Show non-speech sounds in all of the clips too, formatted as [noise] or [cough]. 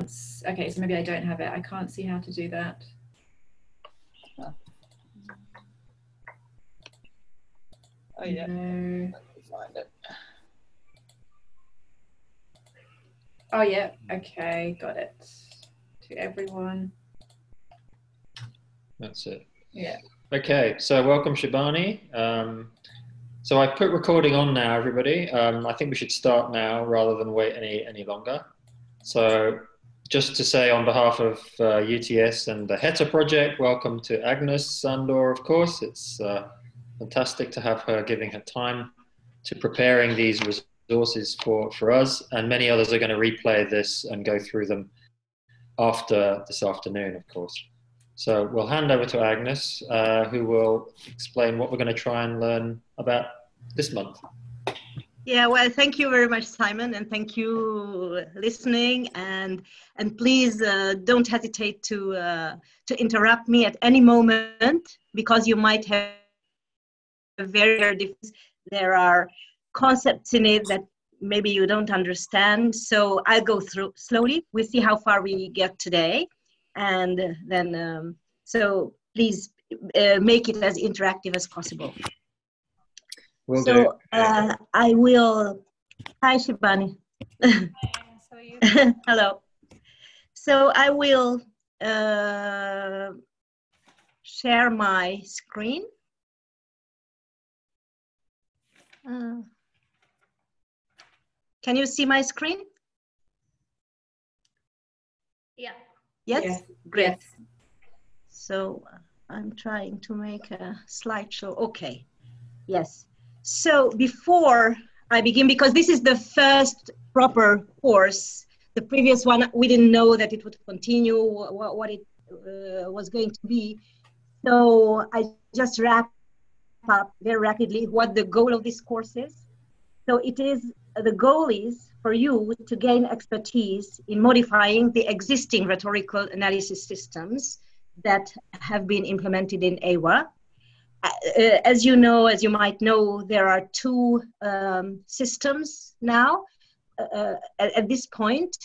Okay, so maybe I don't have it. I can't see how to do that. Oh yeah. No. Find it. Oh yeah. Okay, got it. To everyone. That's it. Yeah. Okay, so welcome Shibani. Um, so I put recording on now, everybody. Um, I think we should start now rather than wait any any longer. So just to say on behalf of uh, UTS and the HETA project, welcome to Agnes Sandor, of course. It's uh, fantastic to have her giving her time to preparing these resources for, for us. And many others are going to replay this and go through them after this afternoon, of course. So we'll hand over to Agnes, uh, who will explain what we're going to try and learn about this month. Yeah, well, thank you very much, Simon, and thank you listening. And and please uh, don't hesitate to uh, to interrupt me at any moment because you might have very, very different. There are concepts in it that maybe you don't understand. So I'll go through slowly. We'll see how far we get today, and then um, so please uh, make it as interactive as possible. Will so uh, I will. Hi, Shibani. [laughs] Hello. So I will uh, share my screen. Uh, can you see my screen? Yeah. Yes? Yes. Great. Yes. So uh, I'm trying to make a slideshow. Okay. Yes. So before I begin, because this is the first proper course, the previous one, we didn't know that it would continue, what, what it uh, was going to be. So I just wrap up very rapidly what the goal of this course is. So it is, the goal is for you to gain expertise in modifying the existing rhetorical analysis systems that have been implemented in AWA. Uh, as you know, as you might know, there are two um, systems now. Uh, at, at, this point,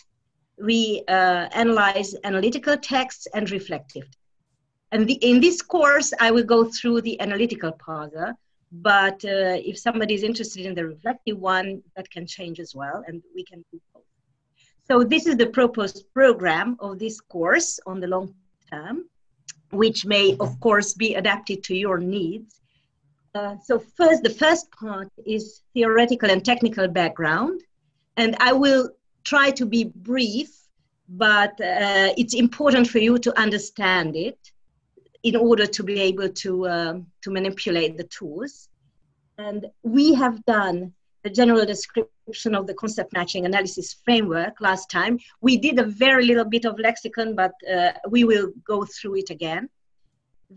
we uh, analyze analytical texts and reflective. And the, in this course, I will go through the analytical parser, but uh, if somebody is interested in the reflective one, that can change as well, and we can do both. So this is the proposed program of this course on the long term which may, of course, be adapted to your needs. Uh, so first, the first part is theoretical and technical background, and I will try to be brief, but uh, it's important for you to understand it in order to be able to, um, to manipulate the tools. And we have done the general description of the concept matching analysis framework last time. We did a very little bit of lexicon, but uh, we will go through it again.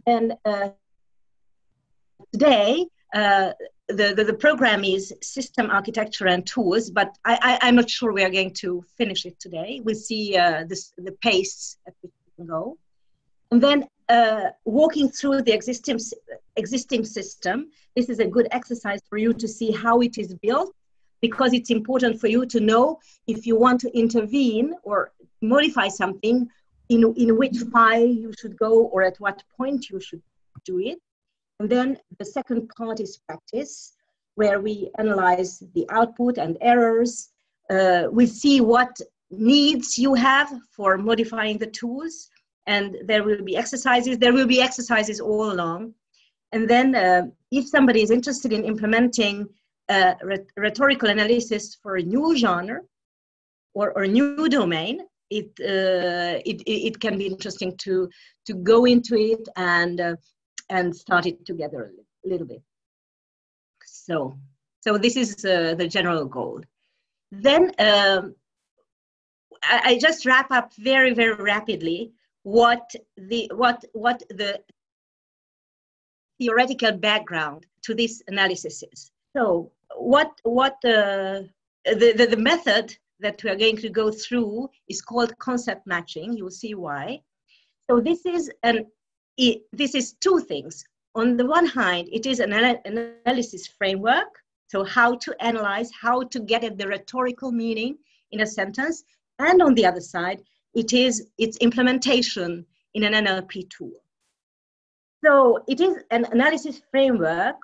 Then uh, today, uh, the, the, the, program is system architecture and tools, but I, I, am not sure we are going to finish it today. We'll see uh, this, the pace at which we can go. And then uh, walking through the existing, existing system, this is a good exercise for you to see how it is built because it's important for you to know if you want to intervene or modify something, in, in which file you should go or at what point you should do it. And then the second part is practice, where we analyze the output and errors. Uh, we see what needs you have for modifying the tools and there will be exercises. There will be exercises all along. And then uh, if somebody is interested in implementing rhetorical analysis for a new genre or, or a new domain, it, uh, it, it can be interesting to, to go into it and, uh, and start it together a little bit. So, so this is uh, the general goal. Then um, I, I just wrap up very, very rapidly what the what what the theoretical background to this analysis is. So what what uh, the, the the method that we are going to go through is called concept matching. You will see why. So this is an it, this is two things. On the one hand, it is an analysis framework. So how to analyze, how to get at the rhetorical meaning in a sentence, and on the other side, it is its implementation in an NLP tool. So it is an analysis framework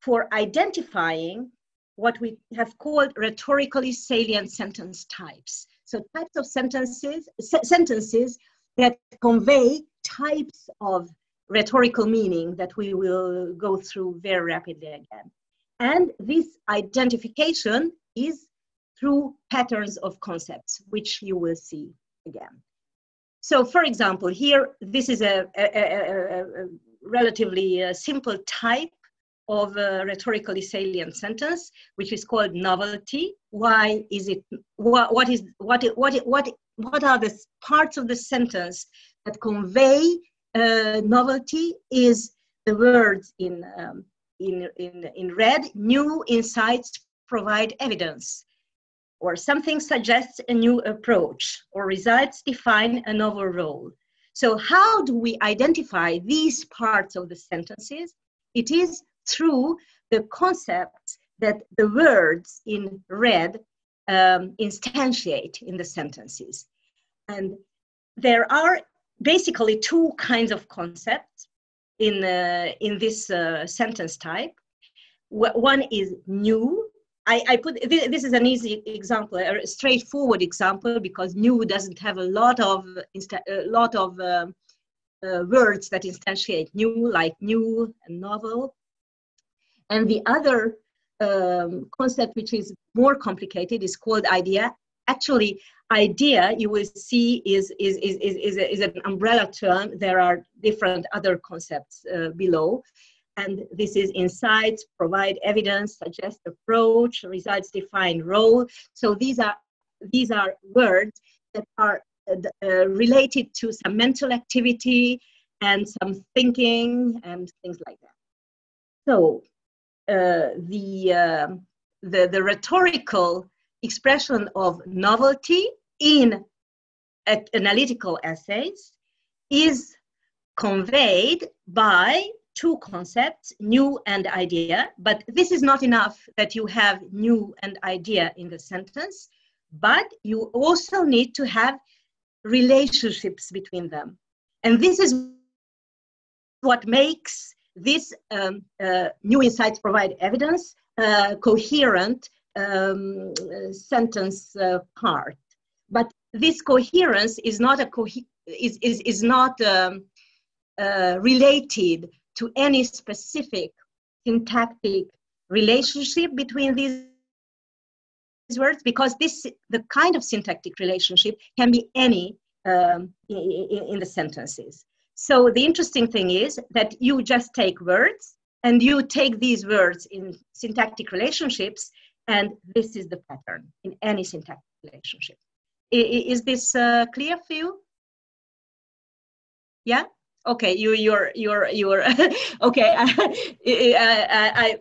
for identifying what we have called rhetorically salient sentence types. So types of sentences, se- sentences that convey types of rhetorical meaning that we will go through very rapidly again. And this identification is through patterns of concepts, which you will see again. So for example, here, this is a, a, a, a relatively uh, simple type of a rhetorically salient sentence, which is called novelty. Why is it, what, what is, what, what, what, what are the parts of the sentence that convey uh, novelty is the words in, um, in, in, in red, new insights provide evidence, or something suggests a new approach, or results define a novel role. So how do we identify these parts of the sentences? It is through the concepts that the words in red um, instantiate in the sentences. And there are basically two kinds of concepts in, uh, in this uh, sentence type. One is new. I, I put this, this, is an easy example, a straightforward example, because new doesn't have a lot of insta- a lot of um, uh, words that instantiate new, like new and novel. And the other um, concept, which is more complicated, is called idea. Actually, idea you will see is is is is, is, a, is an umbrella term. There are different other concepts uh, below, and this is insights, provide evidence, suggest approach, results define role. So these are these are words that are uh, uh, related to some mental activity and some thinking and things like that. So uh, the, uh, the, the rhetorical expression of novelty in analytical essays is conveyed by two concepts, new and idea. But this is not enough that you have new and idea in the sentence, but you also need to have relationships between them. And this is what makes this um, uh, new insights provide evidence, uh, coherent um, sentence uh, part. But this coherence is not a co- is, is, is not um, uh, related to any specific syntactic relationship between these words because this the kind of syntactic relationship can be any um, in, in the sentences so the interesting thing is that you just take words and you take these words in syntactic relationships, and this is the pattern in any syntactic relationship. Is this uh, clear for you? Yeah. Okay. You you're you're you're [laughs] okay. [laughs] I, I, I,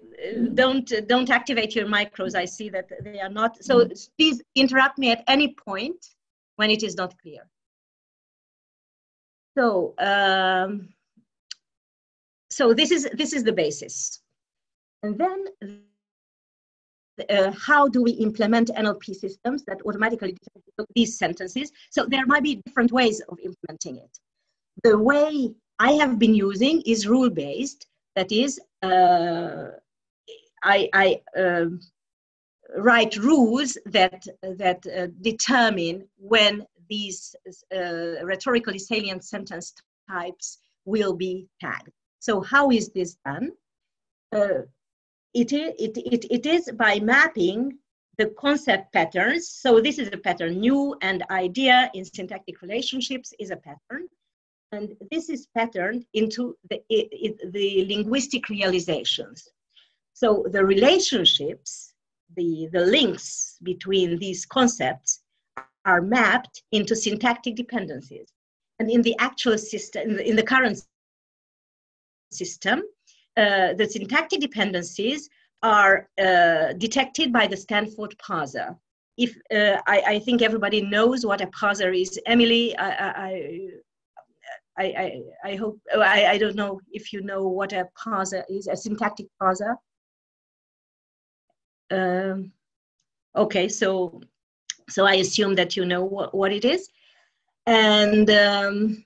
don't don't activate your micros. I see that they are not. So mm-hmm. please interrupt me at any point when it is not clear. So, um, so this is this is the basis, and then uh, how do we implement NLP systems that automatically detect these sentences? So there might be different ways of implementing it. The way I have been using is rule based. That is, uh, I, I uh, write rules that that uh, determine when these uh, rhetorically salient sentence types will be tagged. So how is this done? Uh, it, it, it, it is by mapping the concept patterns. So this is a pattern, new and idea in syntactic relationships is a pattern. And this is patterned into the, the linguistic realizations. So the relationships, the, the links between these concepts are mapped into syntactic dependencies. And in the actual system, in the, in the current system, uh, the syntactic dependencies are uh, detected by the Stanford parser. If uh, I, I, think everybody knows what a parser is, Emily, I, I, I, I, I hope I, I don't know if you know what a parser is, a syntactic parser. Um, okay, so so I assume that you know what, what it is. And um,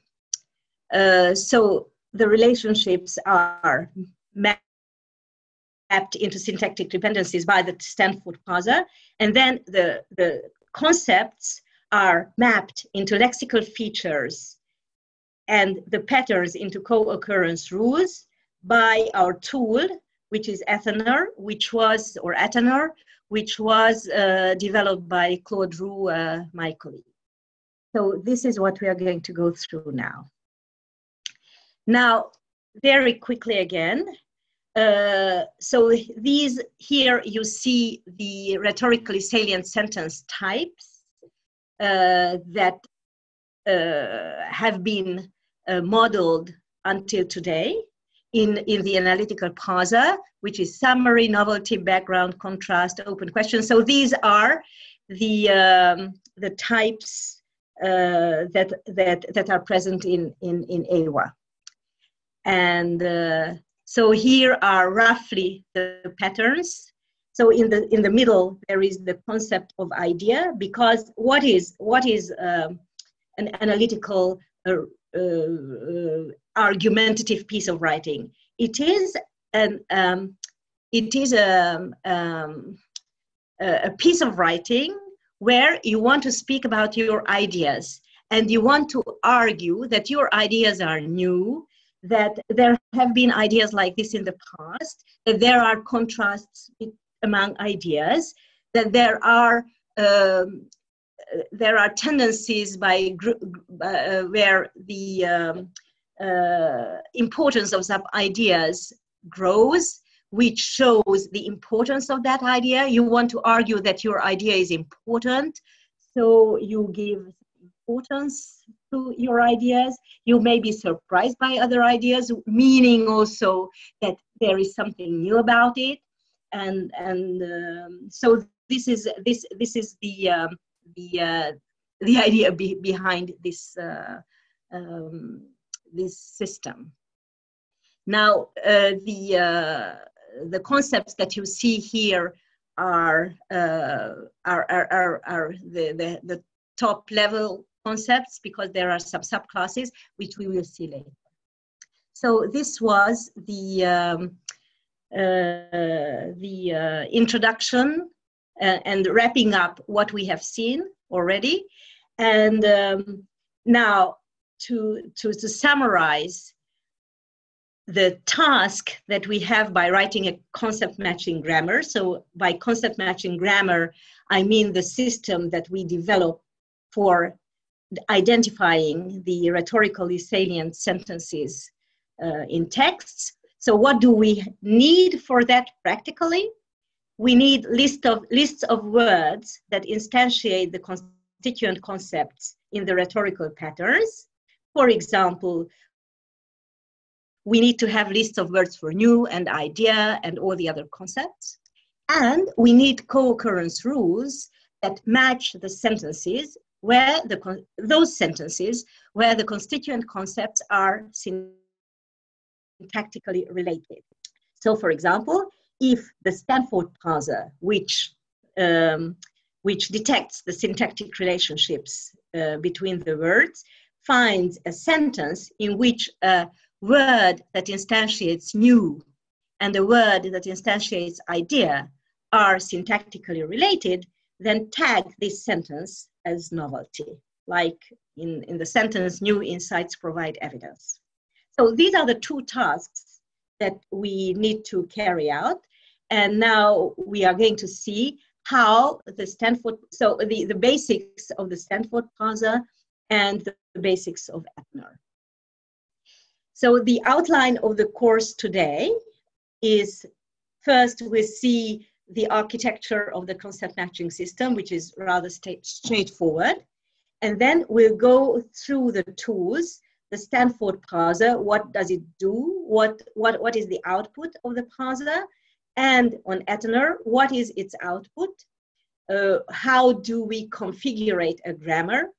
uh, so the relationships are mapped into syntactic dependencies by the Stanford parser. And then the, the concepts are mapped into lexical features and the patterns into co-occurrence rules by our tool, which is Athanor, which was, or Athanor, which was uh, developed by Claude Roux, uh, my colleague. So this is what we are going to go through now. Now, very quickly again, uh, so these here you see the rhetorically salient sentence types uh, that uh, have been uh, modeled until today in, in the analytical parser, which is summary, novelty, background, contrast, open question. So these are the, um, the types uh, that, that, that are present in, in, in AWA. And uh, so here are roughly the patterns. So in the in the middle there is the concept of idea because what is what is um, an analytical uh, argumentative piece of writing? It is an um, it is a, um, a piece of writing where you want to speak about your ideas and you want to argue that your ideas are new that there have been ideas like this in the past, that there are contrasts among ideas, that there are um, there are tendencies by uh, where the um, uh, importance of some ideas grows, which shows the importance of that idea. You want to argue that your idea is important, so you give importance to your ideas. You may be surprised by other ideas, meaning also that there is something new about it. And and um, so this is this this is the um, the uh, the [laughs] idea be, behind this uh, um, this system. Now uh, the the concepts that you see here are are, are, are, are the, the, the top level concepts because there are some subclasses which we will see later. So this was the um, uh, the uh, introduction uh, and wrapping up what we have seen already. And um, now to, to, to summarize the task that we have by writing a concept matching grammar. So by concept matching grammar, I mean the system that we develop for identifying the rhetorically salient sentences uh, in texts. So what do we need for that practically? We need list of, lists of words that instantiate the constituent concepts in the rhetorical patterns. For example, we need to have lists of words for new and idea and all the other concepts. And we need co-occurrence rules that match the sentences where the, those sentences where the constituent concepts are syntactically related. So for example, if the Stanford parser, which, um, which detects the syntactic relationships uh, between the words, finds a sentence in which a word that instantiates new and a word that instantiates idea are syntactically related, then tag this sentence as novelty, like in, in the sentence, new insights provide evidence. So these are the two tasks that we need to carry out. And now we are going to see how the Stanford, so the, the basics of the Stanford parser and the basics of Athanor. So the outline of the course today is first we see the architecture of the concept matching system, which is rather straightforward. And then we'll go through the tools, the Stanford parser, what does it do? What, what, what is the output of the parser? And on Athanor, what is its output? Uh, how do we configure a grammar?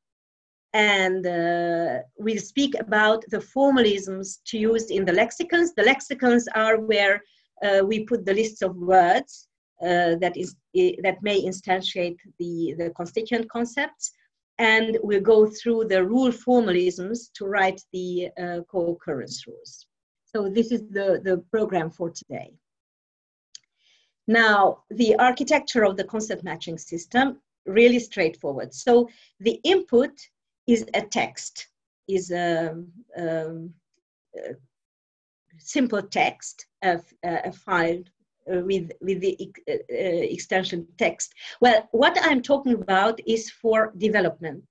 And uh, we'll speak about the formalisms to use in the lexicons. The lexicons are where uh, we put the lists of words uh, that is that may instantiate the, the constituent concepts. And we'll go through the rule formalisms to write the uh, co-occurrence rules. So this is the, the program for today. Now, the architecture of the concept matching system, really straightforward. So the input is a text, is a, um, a simple text, a, a file with, with the uh, uh, extension text. Well, what I'm talking about is for development,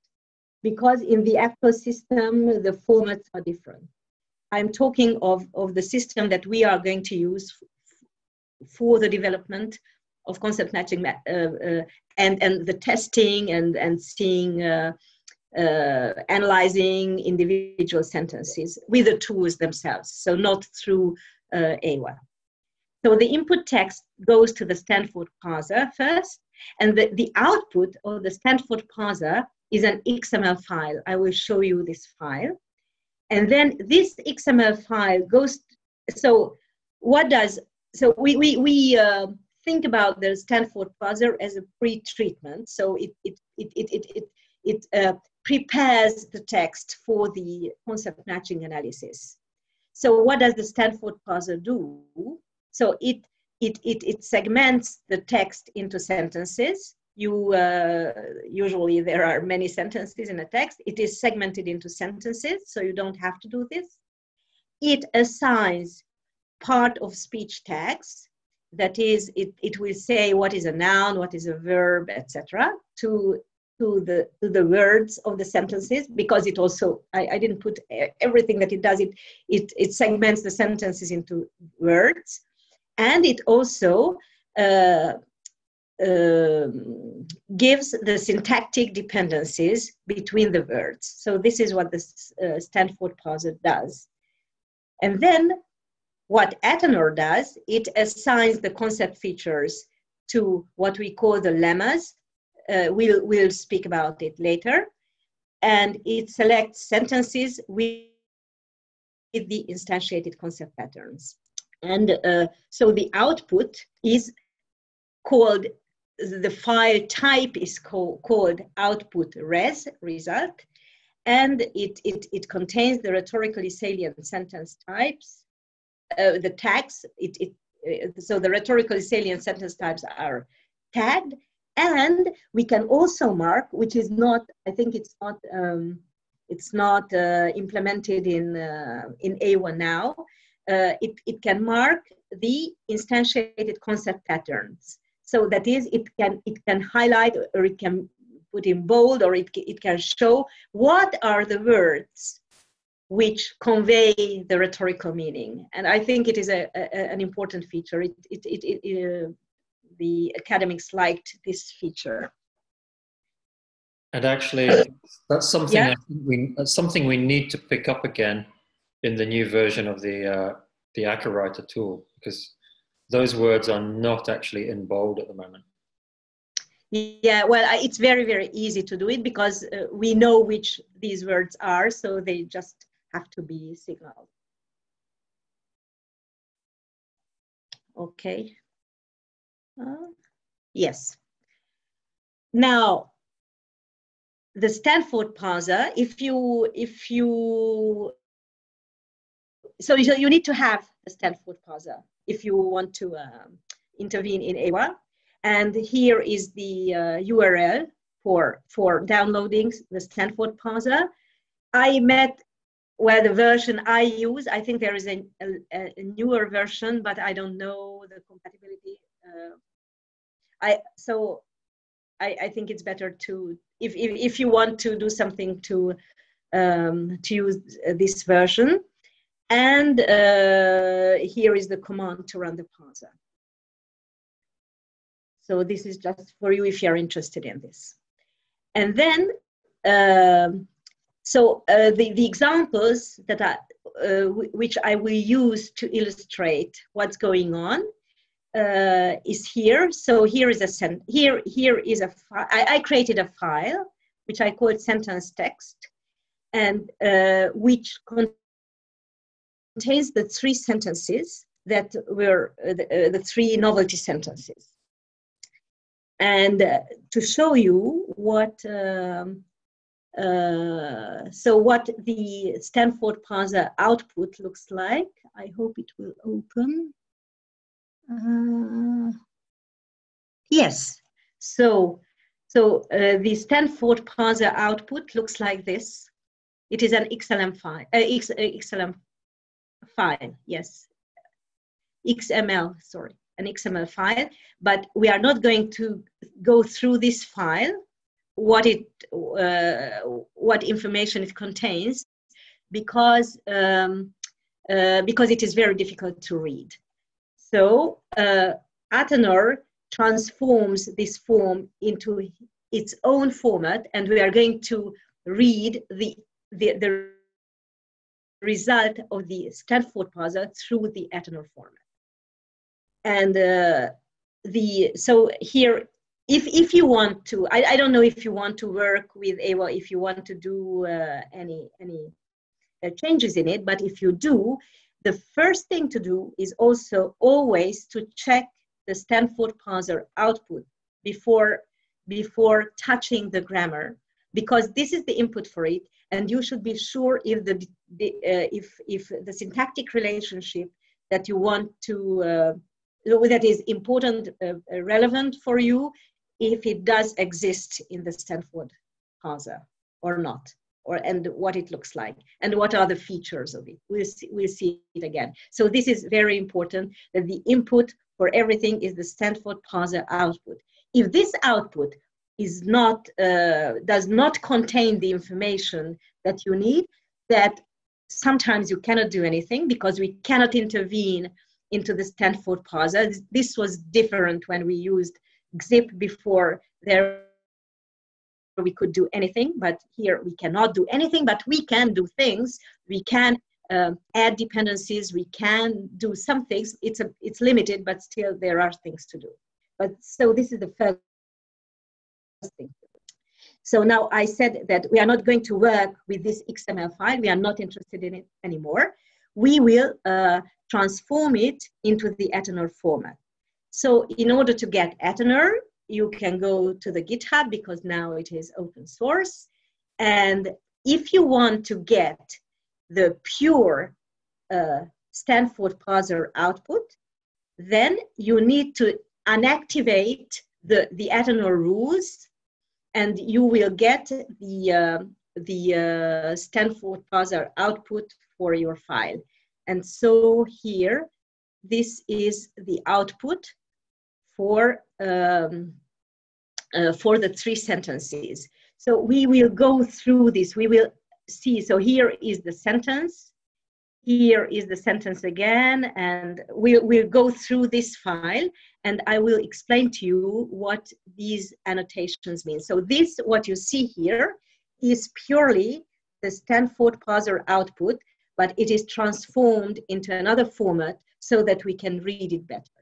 because in the actual system, the formats are different. I'm talking of, of the system that we are going to use for the development of concept matching uh, uh, and, and the testing and, and seeing, uh, uh, analyzing individual sentences with the tools themselves, so not through uh, AWA. So the input text goes to the Stanford parser first, and the, the output of the Stanford parser is an XML file. I will show you this file. And then this XML file goes, so what does, so we, we, we uh, think about the Stanford parser as a pre-treatment. So it, it, it, it, it, it, it uh, prepares the text for the concept matching analysis. So what does the Stanford parser do? So it, it, it, it segments the text into sentences. You uh, usually there are many sentences in a text. It is segmented into sentences so you don't have to do this. It assigns part of speech tags that is it, it will say what is a noun what is a verb etc to to the to the words of the sentences because it also I, I didn't put everything that it does it it it segments the sentences into words and it also uh, um, gives the syntactic dependencies between the words. So this is what the uh, Stanford parser does. And then what Athanor does, it assigns the concept features to what we call the lemmas. Uh, we'll, we'll speak about it later. And it selects sentences with the instantiated concept patterns. And uh, so the output is called the file type is co- called output res result. And it, it, it contains the rhetorically salient sentence types uh, the tags it, it uh, so the rhetorically salient sentence types are tagged and we can also mark which is not i think it's not um, it's not uh, implemented in uh, in AWA now uh, it, it can mark the instantiated concept patterns so that is, it can it can highlight or it can put in bold or it, it can show what are the words which convey the rhetorical meaning. And I think it is a, a an important feature. It, it, it, it uh, the academics liked this feature. And actually, that's something Yeah. we that's something we need to pick up again in the new version of the uh, the AcaWriter tool because those words are not actually in bold at the moment. Yeah, well, it's very, very easy to do it because uh, we know which these words are, so they just have to be signaled. Okay. Uh, yes. Now, the Stanford parser, if you, if you, so you you need to have the Stanford parser if you want to um, intervene in AWA. And here is the uh, URL for, for downloading the Stanford parser. I met where the version I use, I think there is a, a, a newer version, but I don't know the compatibility. Uh, I, so I, I think it's better to, if, if, if you want to do something to, um, to use this version, and uh, here is the command to run the parser. So this is just for you if you're interested in this. And then, um, so uh, the, the examples that I, uh, which I will use to illustrate what's going on uh, is here. So here is a sen- here here is a I, I created a file which I called sentence text, and uh, which contains the three sentences that were uh, the, uh, the three novelty sentences. And uh, to show you what um, uh, so what the Stanford parser output looks like, I hope it will open. Uh, yes, so, so uh, the Stanford parser output looks like this. It is an XLM file, XLM file, yes. XML, sorry, an XML file, but we are not going to go through this file what it uh, what information it contains because um, uh, because it is very difficult to read. So uh, Athanor transforms this form into its own format, and we are going to read the the, the result of the Stanford parser through the Athanor format. And uh, the so here if if you want to I, I don't know if you want to work with AWA if you want to do uh, any any uh, changes in it but if you do the first thing to do is also always to check the Stanford parser output before before touching the grammar because this is the input for it and you should be sure if the, the uh, if if the syntactic relationship that you want to uh, that is important uh, relevant for you if it does exist in the Stanford parser or not, or and what it looks like, and what are the features of it. We'll see, we'll see it again. So this is very important that the input for everything is the Stanford parser output. If this output is not uh, does not contain the information that you need, that sometimes you cannot do anything because we cannot intervene into the Stanford parser. This was different when we used XIP before there we could do anything, but here we cannot do anything, but we can do things. We can uh, add dependencies. We can do some things. It's a it's limited, but still there are things to do. But so this is the first thing. So now I said that we are not going to work with this XML file. We are not interested in it anymore. We will uh, transform it into the Athanor format. So in order to get Athanor, you can go to the GitHub because now it is open source. And if you want to get the pure uh, Stanford parser output, then you need to unactivate the, the Athanor rules and you will get the, uh, the uh, Stanford parser output for your file. And so here, this is the output for um, uh, for the three sentences. So we will go through this. We will see. So here is the sentence. Here is the sentence again, and we'll, we'll go through this file, and I will explain to you what these annotations mean. So this, what you see here, is purely the Stanford parser output, but it is transformed into another format so that we can read it better.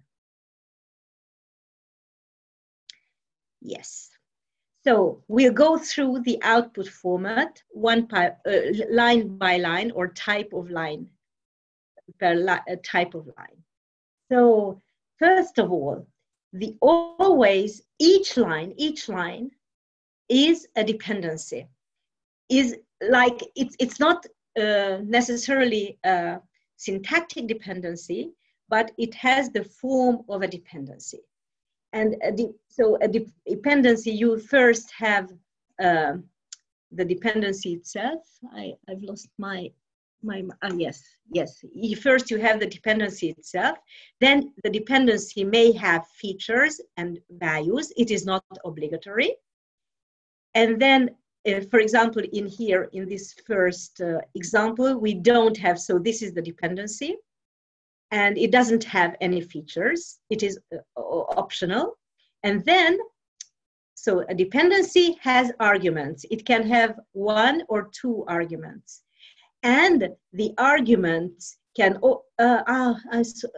Yes. So we'll go through the output format one by, uh, line by line or type of line per li uh, type of line. So first of all, the always each line each line is a dependency. Is like it's it's not uh, necessarily a syntactic dependency, but it has the form of a dependency and de- so a de- dependency you first have uh, the dependency itself I, i've lost my my uh, yes yes first you have the dependency itself then the dependency may have features and values it is not obligatory and then uh, for example in here in this first uh, example we don't have so this is the dependency and it doesn't have any features. It is uh, optional. And then, so a dependency has arguments. It can have one or two arguments. And the arguments can, oh, uh, ah,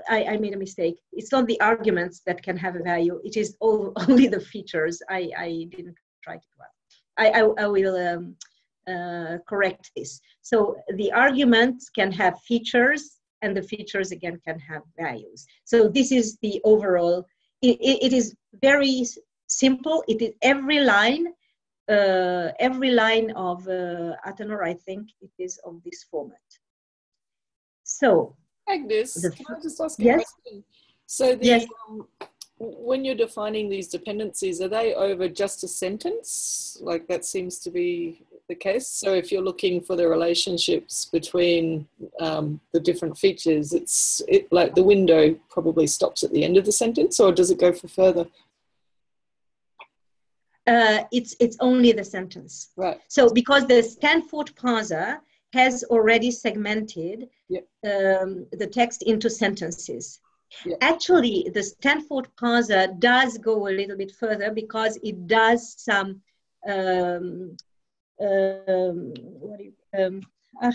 I, I made a mistake. It's not the arguments that can have a value. It is all, [laughs] only the features. I, I didn't try to well. I, I, I will um, uh, correct this. So the arguments can have features and the features again can have values. So this is the overall, it, it is very simple. It is every line uh, every line of uh, Athanor, I think it is of this format. So, Agnes, The can I just ask a question? So the Yes. um, when you're defining these dependencies, are they over just a sentence? Like that seems to be the case. So if you're looking for the relationships between um, the different features, it's it like the window probably stops at the end of the sentence, or does it go for further? Uh, it's, it's only the sentence. Right. So because the Stanford parser has already segmented um, the text into sentences. Actually, the Stanford parser does go a little bit further because it does some um, um, what do you, um, uh,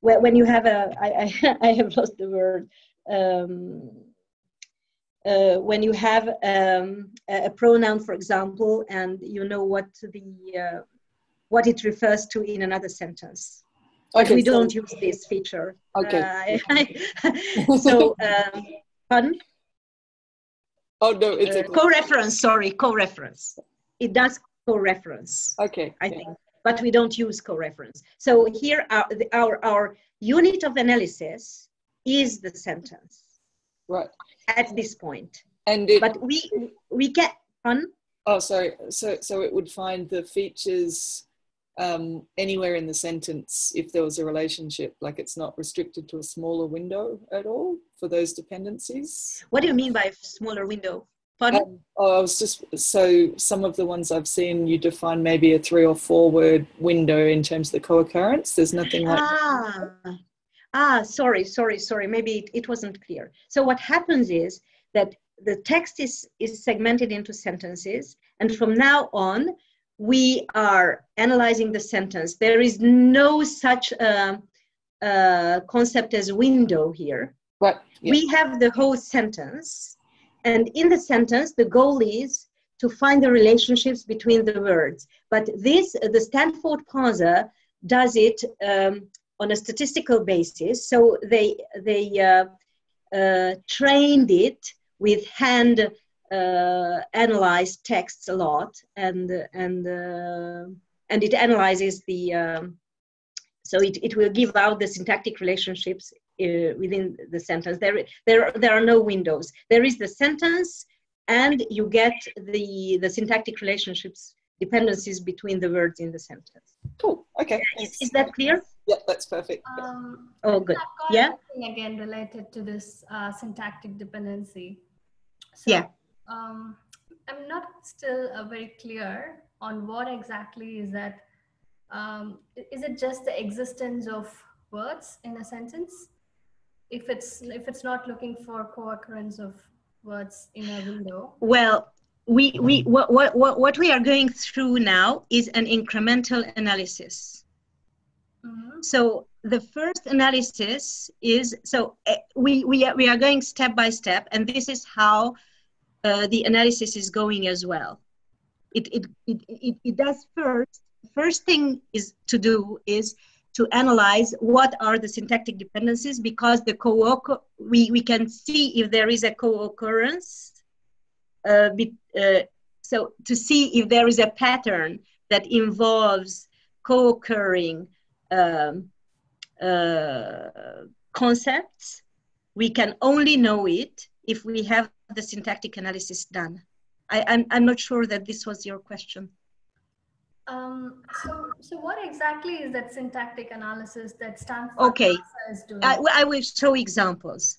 when when you have a I, I, [laughs] I have lost the word um, uh, when you have um, a, pronoun, for example, and you know what the uh, what it refers to in another sentence. But we so- don't use this feature. Okay. Uh, [laughs] so, [laughs] um, pardon? Oh no, it's Uh, a co-reference. Sorry, co-reference. It does co-reference. okay. I yeah. think, but we don't use co-reference. So here, our, the, our our unit of analysis is the sentence Right. At this point. And it But we we get on. Oh, sorry. So, so it would find the features um, anywhere in the sentence if there was a relationship. Like it's not restricted to a smaller window at all for those dependencies. What do you mean by smaller window? Um, oh, I was just so some of the ones I've seen, you define maybe a three or four word window in terms of the co-occurrence. There's nothing like ah, ah, sorry, sorry, sorry. Maybe it, it wasn't clear. So what happens is that the text is is segmented into sentences, and from now on, we are analyzing the sentence. There is no such uh, uh, concept as window here. right. Yeah. we have the whole sentence and in the sentence the goal is to find the relationships between the words but this the stanford parser does it um, on a statistical basis so they they uh, uh, trained it with hand uh, analyzed texts a lot and and uh, and it analyzes the um, so it, it will give out the syntactic relationships uh, within the sentence. There, there, there are no windows. There is the sentence, and you get the the syntactic relationships dependencies between the words in the sentence. Cool. Okay. Is, is that clear? Yeah, that's perfect. Yeah. Um, Oh, good. Yeah? again related to this uh, syntactic dependency. So, Yeah. Um, I'm not still uh, very clear on what exactly is that. Um, is it just the existence of words in a sentence? If it's if it's not looking for co-occurrence of words in a window. Well, we we what what what what we are going through now is an incremental analysis. Mhm. So the first analysis is so uh, we we are, we are going step by step, and this is how uh, the analysis is going as well. It it, it it it does first. First thing is to do is to analyze what are the syntactic dependencies because the co we we can see if there is a co-occurrence. Uh, be, uh, so to see if there is a pattern that involves co-occurring um, uh, concepts, we can only know it if we have the syntactic analysis done. I, I'm, I'm not sure that this was your question. Um, so, so what exactly is that syntactic analysis that Stanford Okay. Is doing? I, I will show examples.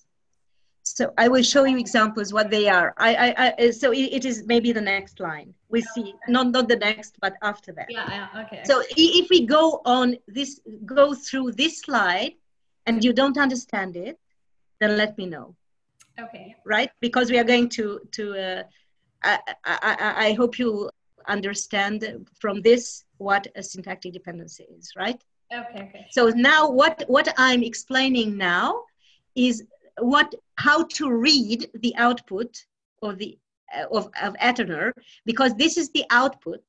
So I will show you examples what they are. I, I, I so it, it is maybe the next line. We see not not the next, but after that. yeah, yeah, okay. So if we go on this, go through this slide, and you don't understand it, then let me know, okay. right? Because we are going to to. Uh, I, I, I I hope you understand from this what a syntactic dependency is, right? Okay, okay. So now what what I'm explaining now is what how to read the output of the uh, of, of Athanor because this is the output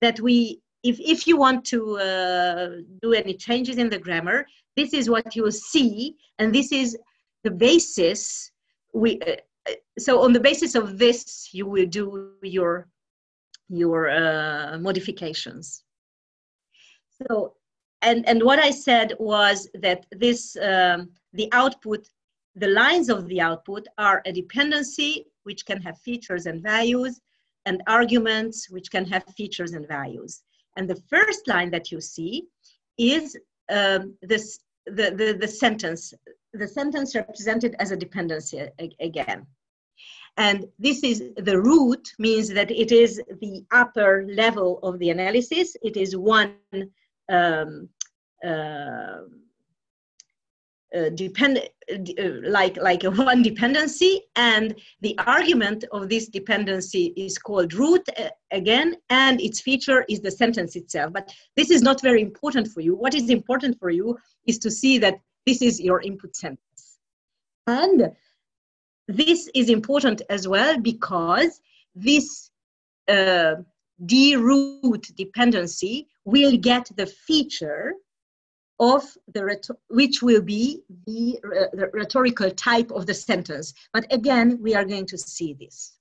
that we if if you want to uh, do any changes in the grammar this is what you will see and this is the basis we uh, uh, so on the basis of this you will do your your uh, modifications. So, and, and what I said was that this, um, the output, the lines of the output are a dependency which can have features and values and arguments which can have features and values. And the first line that you see is um, this, the, the, the sentence, the sentence represented as a dependency again. And this is the root means that it is the upper level of the analysis. It is one um, uh, uh, depend uh, like like a [laughs] one dependency and the argument of this dependency is called root uh, again and its feature is the sentence itself. But this is not very important for you. What is important for you is to see that this is your input sentence. And this is important as well because this uh, d root dependency will get the feature of the which will be the, uh, the, rhetorical type of the sentence. But again, we are going to see this.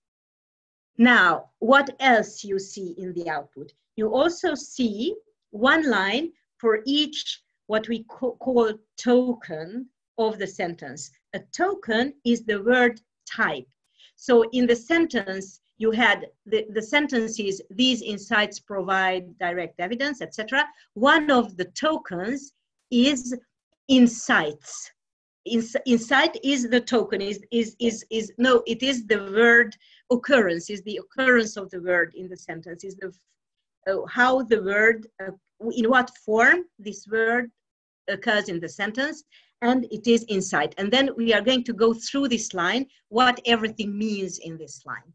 Now, what else you see in the output? You also see one line for each what we call token of the sentence. A token is the word type. So in the sentence, you had the, the sentences, these insights provide direct evidence, etc. One of the tokens is insights. insight is the token, is, is, is, is, no, it is the word occurrence, is the occurrence of the word in the sentence, is the, uh, how the word, uh, in what form this word occurs in the sentence, and it is insight. And then we are going to go through this line, what everything means in this line.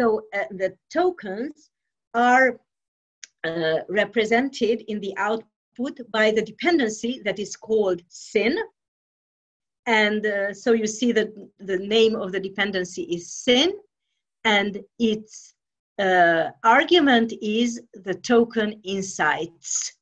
So uh, the tokens are uh, represented in the output put by the dependency that is called SYN. And uh, so you see that the name of the dependency is SYN, and its uh, argument is the token insights.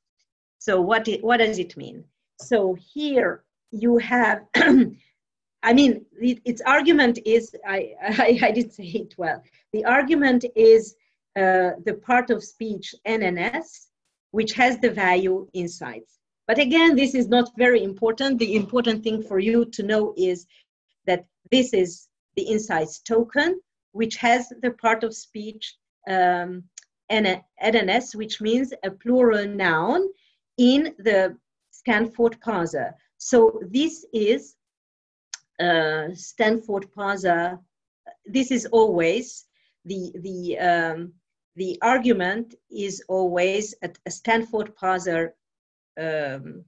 So what, it, what does it mean? So here you have, [clears throat] I mean, it, its argument is, I, [laughs] I, I did say it well. The argument is uh, the part of speech NNS which has the value insights. But again, this is not very important. The important thing for you to know is that this is the insights token, which has the part of speech um, NNS, which means a plural noun in the Stanford parser. So this is uh, Stanford parser. This is always the the um, the argument is always a, Stanford parser um,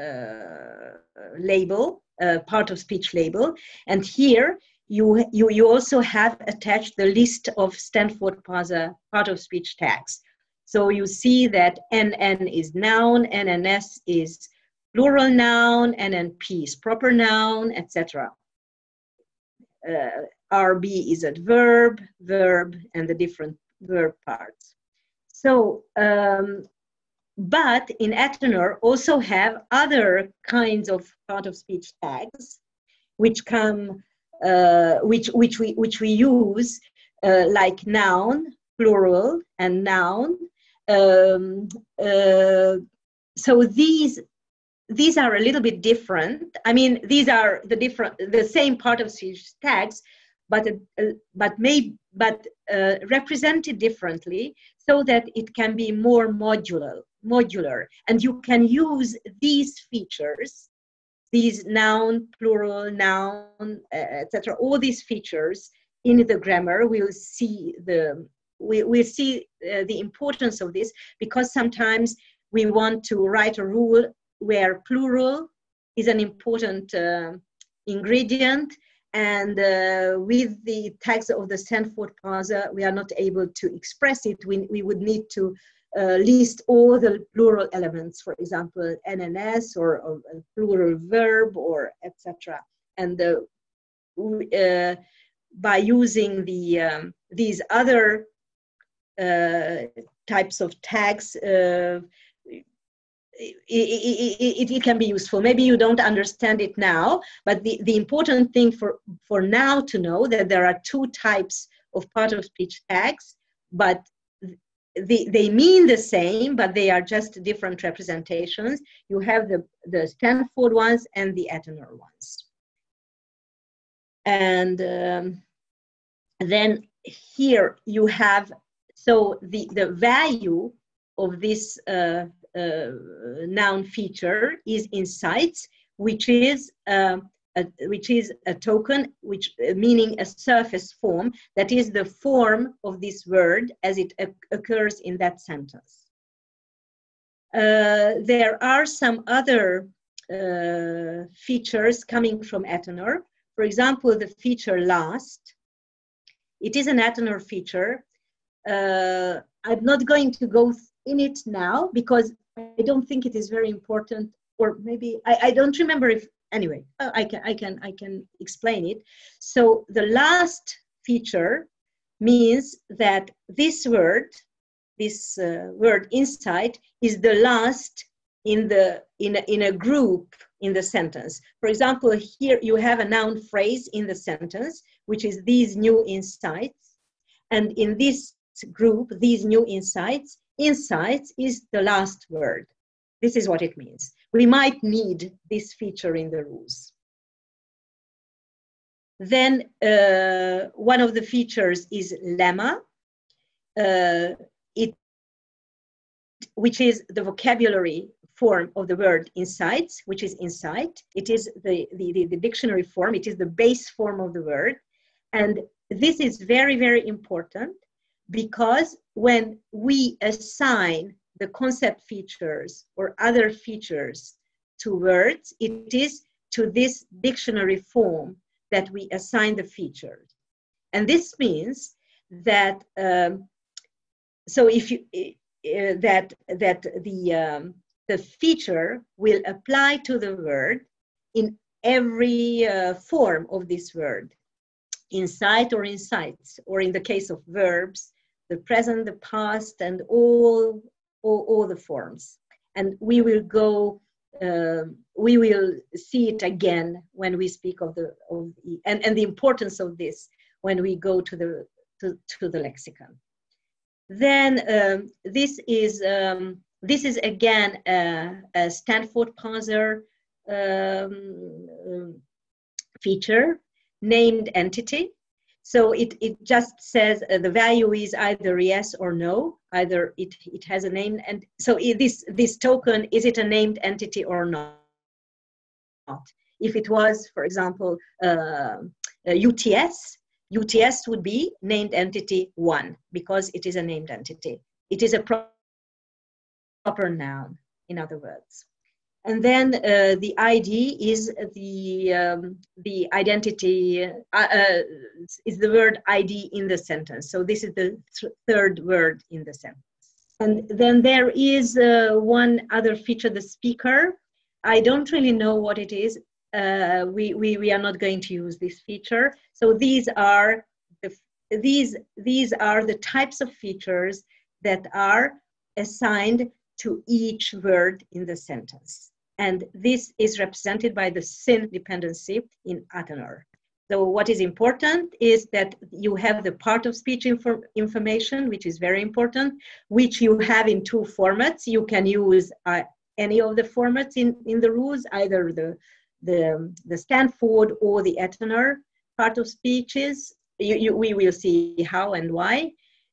uh, label, uh, part of speech label. And here you, you, you also have attached the list of Stanford parser part of speech tags. So you see that NN is noun, NNS is plural noun, NNP is proper noun, etc. Uh, RB is adverb, verb, and the different verb parts. So, um, but in Athanor also have other kinds of part of speech tags, which come, uh, which which we which we use uh, like noun, plural, and noun. Um, uh, so these these are a little bit different. I mean, these are the different, the same part of speech tags, but uh, but may but uh, represented differently so that it can be more modular modular. And you can use these features these noun plural noun etc all these features in the grammar. We'll see the we will see uh, the importance of this because sometimes we want to write a rule where plural is an important uh, ingredient and uh, with the tags of the Stanford parser, we are not able to express it. We, we would need to uh, list all the plural elements, for example, NNS or, or plural verb or etc. And uh, uh, by using the um, these other uh, types of tags, it, it, it, can be useful. Maybe you don't understand it now, but the, the important thing for, for now to know that there are two types of part of speech tags, but the, they mean the same, but they are just different representations. You have the, the Stanford ones and the Athanor ones. And um, then here you have, so the, the value of this uh, noun feature is insights, which is uh, a, which is a token, which uh, meaning a surface form that is the form of this word as it occurs in that sentence. Uh, there are some other uh, features coming from Athanor. For example, the feature last. It is an Athanor feature. Uh, I'm not going to go in it now because I don't think it is very important, or maybe I, I don't remember if anyway uh, i can i can i can explain it. So the last feature means that this word this uh, word insight is the last in the in a, in a group in the sentence. For example here you have a noun phrase in the sentence which is these new insights. And in this group these new insights insights is the last word this is what it means we might need this feature in the rules. Then uh, one of the features is lemma, uh, it, which is the vocabulary form of the word insights, which is insight. It is the, the, the, the dictionary form, it is the base form of the word. And this is very, very important because when we assign the concept features or other features to words, it is to this dictionary form that we assign the features. And this means that, um, so if you, uh, that, that the, um, the feature will apply to the word in every uh, form of this word, insight or insights, or in the case of verbs, the present, the past, and all all, all the forms. And we will go, uh, we will see it again when we speak of the, of the and, and the importance of this when we go to the, to, to the lexicon. Then um, this is, um, this is again a, a Stanford parser um, feature named entity. So it, it just says uh, the value is either yes or no, either it, it has a name. And so this, this token, is it a named entity or not? If it was, for example, uh, UTS, UTS would be named entity one because it is a named entity. It is a proper noun, in other words. And then uh, the ID is the, um, the identity, uh, uh, is the word ID in the sentence. So this is the th third word in the sentence. And then there is uh, one other feature, the speaker. I don't really know what it is. Uh, we, we, we are not going to use this feature. So these are the, these, these are the types of features that are assigned to each word in the sentence. And this is represented by the SYN dependency in Athanor. So what is important is that you have the part of speech infor information, which is very important, which you have in two formats. You can use uh, any of the formats in, in the rules, either the, the, the Stanford or the Athanor part of speeches. You, you, we will see how and why,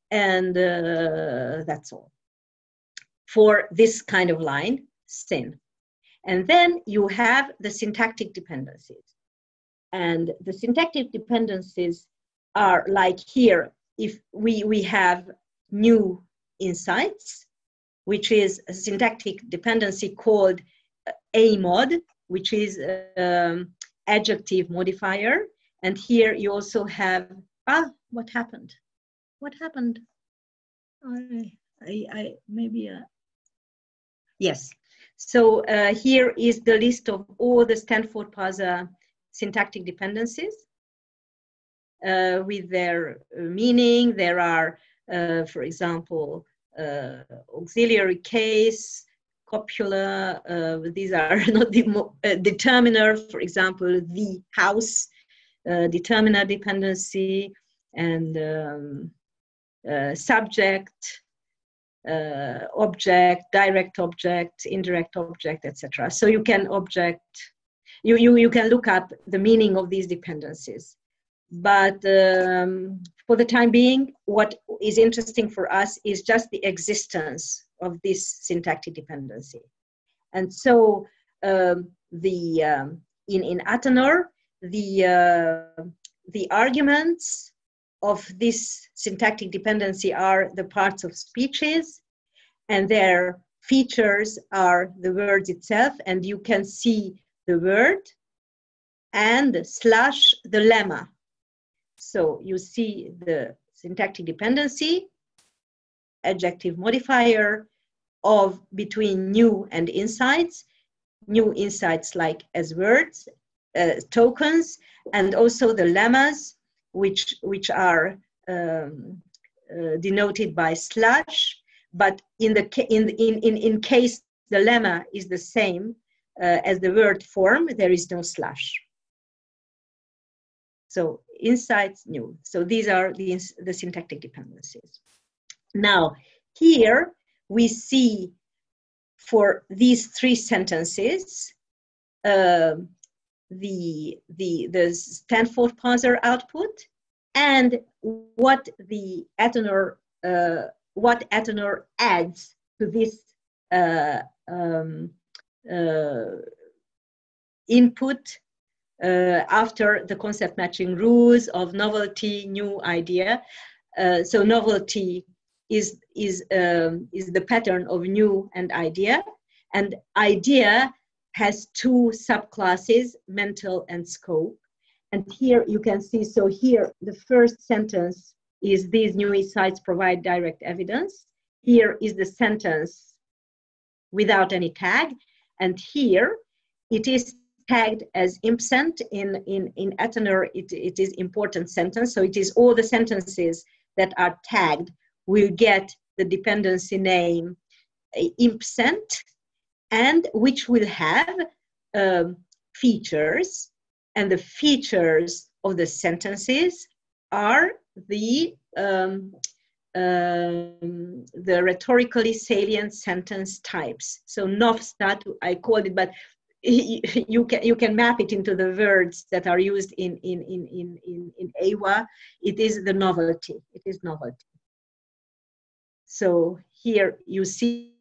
and uh, that's all. For this kind of line, SYN. And then you have the syntactic dependencies. And the syntactic dependencies are like here, if we, we have new insights, which is a syntactic dependency called a mod, which is um, adjective modifier. And here you also have, ah, what happened? What happened? I, I, I maybe, uh, yes, so uh, here is the list of all the Stanford parser syntactic dependencies uh, with their uh, meaning. There are, uh, for example, uh, auxiliary case, copula. Uh, these are [laughs] not the determiner, for example, the house, determiner dependency, and um, subject, uh, object, direct object, indirect object, etc. So you can object, you, you, you can look up the meaning of these dependencies. But um, for the time being, what is interesting for us is just the existence of this syntactic dependency. And so um, the um, in in Athanor, the uh, the arguments of this syntactic dependency are the parts of speeches, and their features are the words itself, and you can see the word and slash the lemma. So you see the syntactic dependency, adjective modifier of between new and insights, new insights like as words, uh, tokens, and also the lemmas, which, which are um, uh, denoted by slash. But in, the, in, in, in, in case the lemma is the same uh, as the word form, there is no slash. So insights, new. So these are the, the syntactic dependencies. Now, here we see for these three sentences, uh, the, the, the Stanford parser output and what the Athanor, uh, what Athanor adds to this uh, um, uh, input uh, after the concept matching rules of novelty, new idea. Uh, so novelty is, is, um, is the pattern of new and idea. And idea has two subclasses, mental and scope. And here you can see, so here the first sentence is these new insights provide direct evidence. Here is the sentence without any tag. And here it is tagged as impsent in, in, in Athanor, it, it is important sentence. So it is all the sentences that are tagged will get the dependency name impsent and which will have um, features and the features of the sentences are the um, um, the rhetorically salient sentence types. So Novstat, I called it, but [laughs] you can you can map it into the words that are used in in in in in, in AWA. It is the novelty. It is novelty. So here you see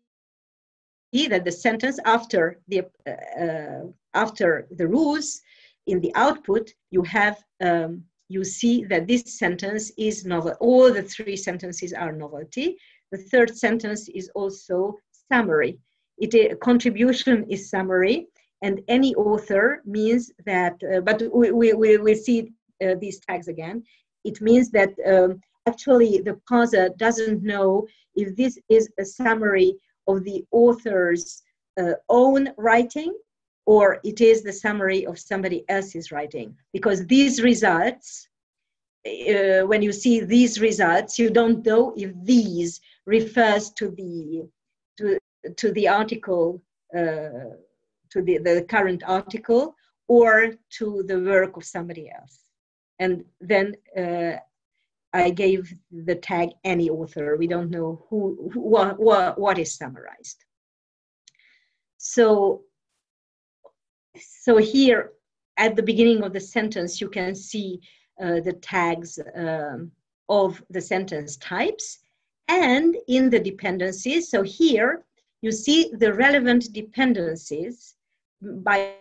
that the sentence after the uh, uh, after the rules in the output you have um, you see that this sentence is novel. All the three sentences are novelty. The third sentence is also summary. It a contribution is summary and any author means that, uh, but we, we, we, we see uh, these tags again. It means that um, actually the parser doesn't know if this is a summary of the author's uh, own writing or it is the summary of somebody else's writing. Because these results, uh, when you see these results, you don't know if these refers to the to, to the article uh, to the, the current article or to the work of somebody else. And then uh, I gave the tag any author. We don't know who, who what, what, what is summarized. So, so here at the beginning of the sentence, you can see uh, the tags um, of the sentence types and in the dependencies. So here you see the relevant dependencies by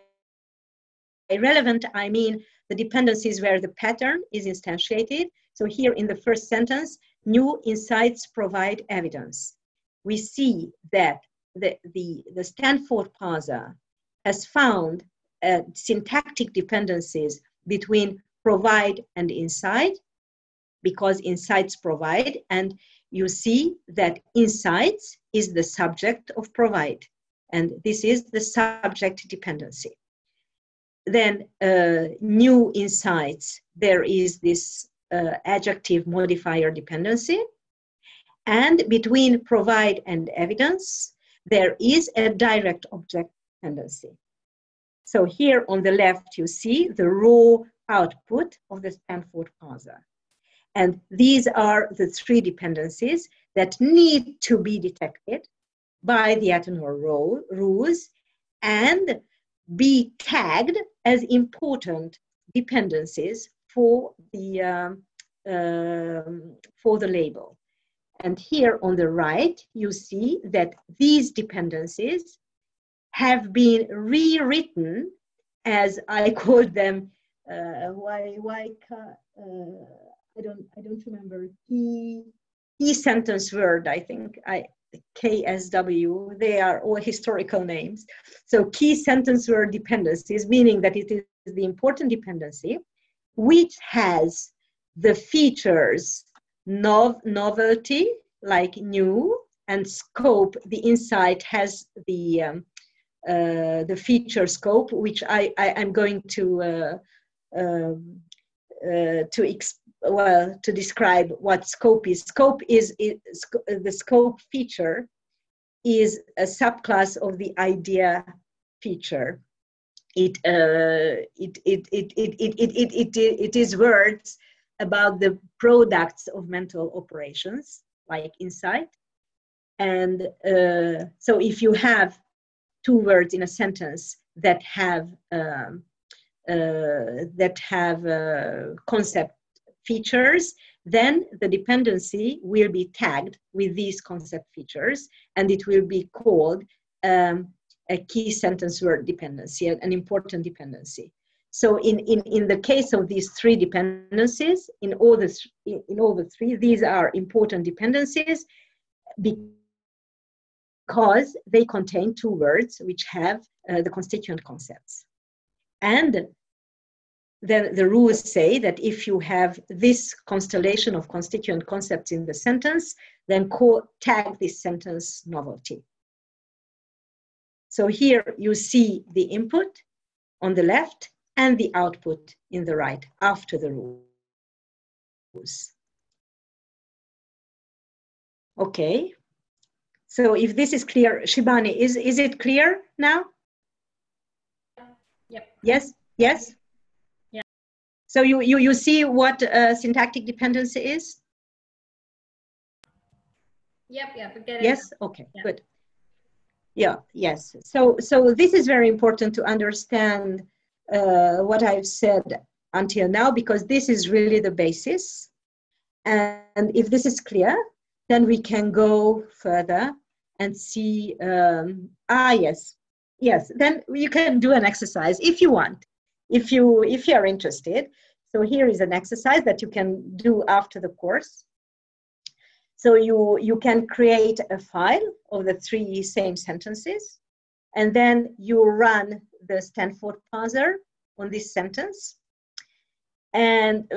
relevant, I mean the dependencies where the pattern is instantiated. So here in the first sentence, new insights provide evidence. We see that the, the, the Stanford parser has found uh, syntactic dependencies between provide and insight because insights provide and you see that insights is the subject of provide and this is the subject dependency. Then uh, new insights, there is this uh, adjective modifier dependency. And between provide and evidence, there is a direct object dependency. So here on the left, you see the raw output of the Stanford parser. And these are the three dependencies. that need to be detected by the Athanor rules and be tagged as important dependencies for the um, um, for the label. And here on the right, you see that these dependencies have been rewritten as I call them. Uh, why why uh, I don't I don't remember key key sentence word. I think I KSW. They are all historical names. So key sentence word dependencies, meaning that it is the important dependency which has the features nov- novelty, like new, and scope. The insight has the um, uh, the feature scope, which I, I am going to uh, um, uh, to exp- well to describe what scope is. Scope is, is the scope feature is a subclass of the idea feature. It, uh, it, it, it, it, it, it, it, it, it is words about the products of mental operations, like insight. And uh, so if you have two words in a sentence that have um, uh, that have uh, concept features, then the dependency will be tagged with these concept features and it will be called um, a key sentence word dependency, an important dependency. So in, in, in the case of these three dependencies, in all, the, in all the three, these are important dependencies because they contain two words which have uh, the constituent concepts. And then the rules say that if you have this constellation of constituent concepts in the sentence, then call, tag this sentence novelty. So here you see the input on the left and the output in the right after the rules. Okay, so if this is clear, Shibani, is, is it clear now? Yep. Yes, yes? Yeah. So you, you, you see what uh, syntactic dependency is? Yep, yep. Yes, okay, yeah. good. Yeah, yes. So, so this is very important to understand uh, what I've said until now because this is really the basis. And if this is clear, then we can go further and see. Um, ah, yes, yes. Then you can do an exercise if you want if you if you are interested so here is an exercise that you can do after the course so you you can create a file of the three same sentences and then you run the stanford parser on this sentence and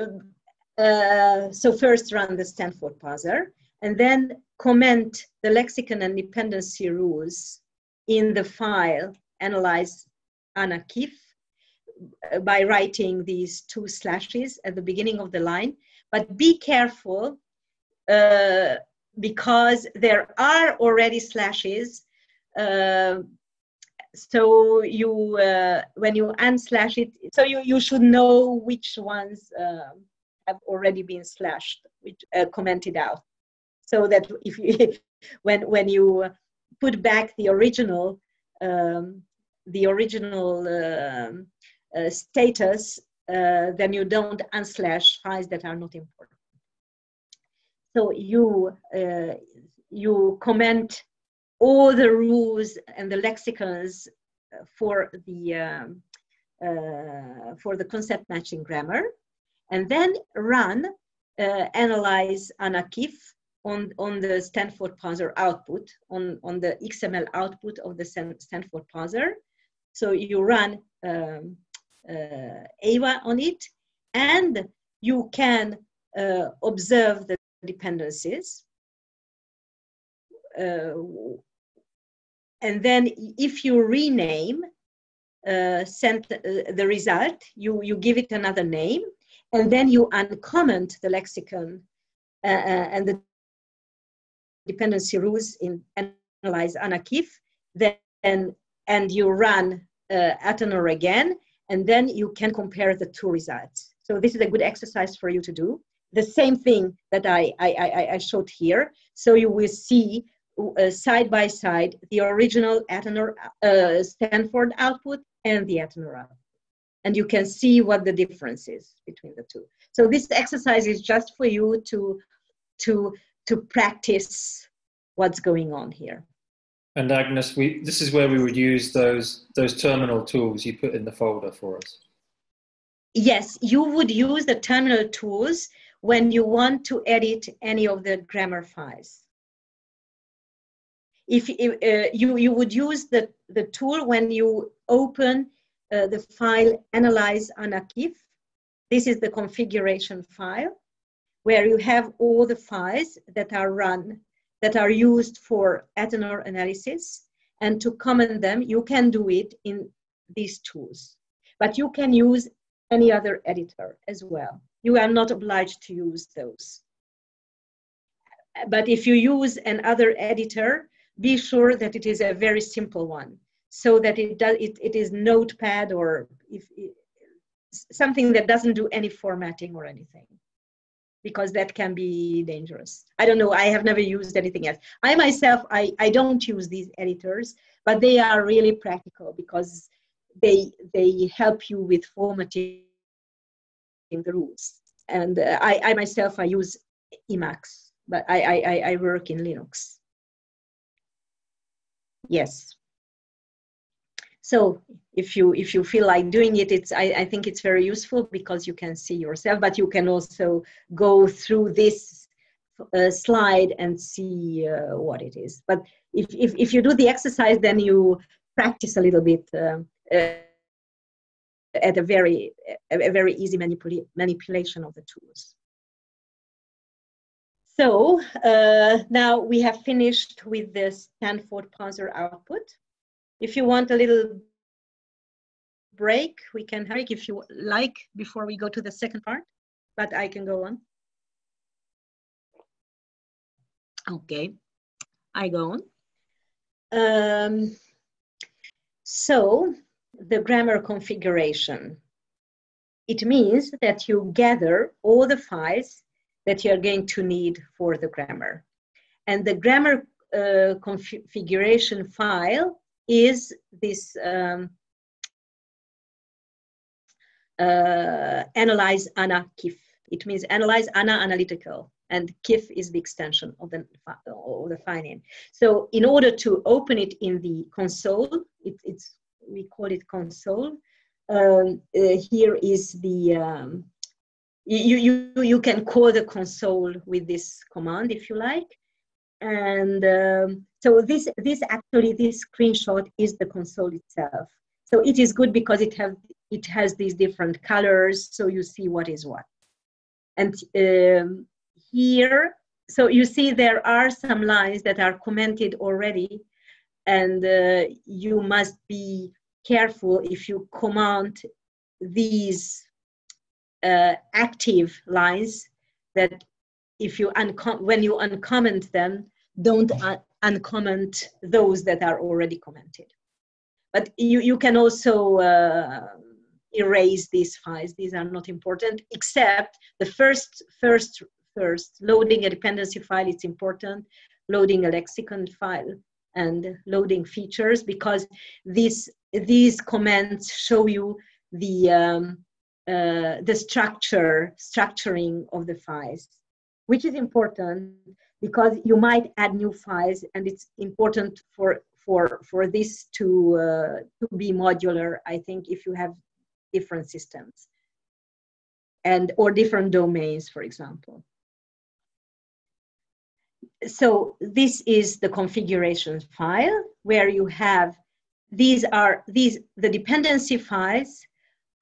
uh, so first run the stanford parser and then comment the lexicon and dependency rules in the file analyze Anna Kif by writing these two slashes at the beginning of the line. But be careful uh, because there are already slashes. Uh, so you, uh, when you unslash it, so you, you should know which ones uh, have already been slashed, which uh, commented out. So that if you, [laughs] when, when you put back the original, um, the original status, then you don't unslash files that are not important. So you, uh, you comment all the rules and the lexicons for the, um, for the concept matching grammar, and then run analyze Anakif on, on the Stanford parser output, on, on the XML output of the Stanford parser. So you run um, uh, AWA on it, and you can uh, observe the dependencies. Uh, and then if you rename uh, send uh, the result, you, you give it another name, and then you uncomment the lexicon uh, and the dependency rules in analyze Anakif, then and you run uh, Athanor again, and then you can compare the two results. So this is a good exercise for you to do. The same thing that I, I, I, I showed here. So you will see uh, side by side the original Athanor, uh, Stanford output and the Athanor output. And you can see what the difference is between the two. So this exercise is just for you to, to, to practice what's going on here. And Agnes, we, this is where we would use those, those terminal tools you put in the folder for us. Yes, you would use the terminal tools when you want to edit any of the grammar files. If, uh, you, you would use the, the tool when you open uh, the file analyze anakif. This is the configuration file where you have all the files that are run, that are used for Athanor analysis. And to comment them, you can do it in these tools. But you can use any other editor as well. You are not obliged to use those. But if you use another editor, be sure that it is a very simple one so that it does it, it is notepad or if it, something that doesn't do any formatting or anything because that can be dangerous i don't know i have never used anything else i myself i, I don't use these editors but they are really practical because they they help you with formatting the rules. And uh, I, I myself i use emacs but I, I i work in linux. Yes. So if you if you feel like doing it it's I, I think it's very useful because you can see yourself but you can also go through this uh, slide and see uh, what it is. But if, if if you do the exercise then you practice a little bit uh, uh at a very a very easy manipula- manipulation of the tools so uh, now we have finished with the Stanford parser output. If you want a little break, we can break if you like before we go to the second part, but I can go on. Okay, I go on. Um, so the grammar configuration. It means that you gather all the files that you're going to need for the grammar. And the grammar uh, configuration file is this um, uh, analyze ana kif. It means analyze ana analytical and kif is the extension of the, of the file name. So in order to open it in the console, it, it's we call it console. Um, uh, here is the um, you, you, you can call the console with this command if you like. And um, so this, this actually, this screenshot is the console itself. So it is good because it, have, it has these different colors, so you see what is what. And um, here, so you see there are some lines that are commented already, and uh, you must be careful if you comment these uh, active lines that if you uncom- when you uncomment them, don't un- uncomment those that are already commented. But you, you can also uh, erase these files. These are not important, except the first, first, first, loading a dependency file, it's important. Loading a lexicon file and loading features because these, these comments show you the um, uh, the structure, structuring of the files, which is important because you might add new files and it's important for, for, for this to, uh, to be modular, I think, if you have different systems and or different domains, for example. So this is the configuration file where you have these are these the dependency files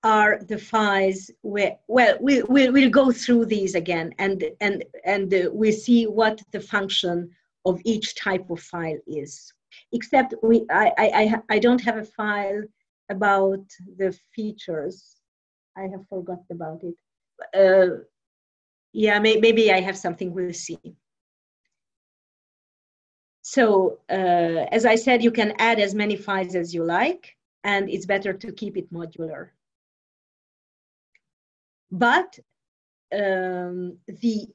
are the files where well we, we, we'll go through these again and and and uh, we see what the function of each type of file is. Except we I, I i don't have a file about the features. I have forgotten about it. Uh, yeah may, maybe i have something we'll see so uh, as i said you can add as many files as you like and it's better to keep it modular but um, the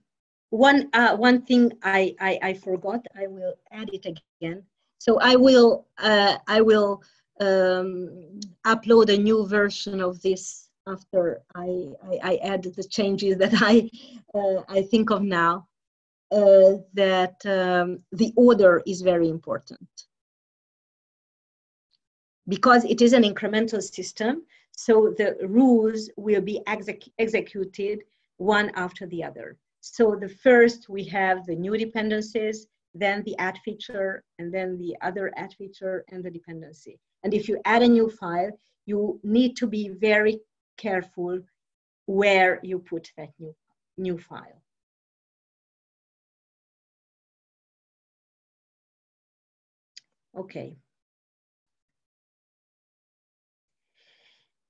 one uh, one thing I, I, I forgot, I will add it again. So I will uh, I will um, upload a new version of this after I, I, I add the changes that I uh, I think of now. Uh, that um, the order is very important because it is an incremental system. So the rules will be exec executed one after the other. So the first we have the new dependencies, then the add feature, and then the other add feature and the dependency. And if you add a new file, you need to be very careful where you put that new, new file. Okay.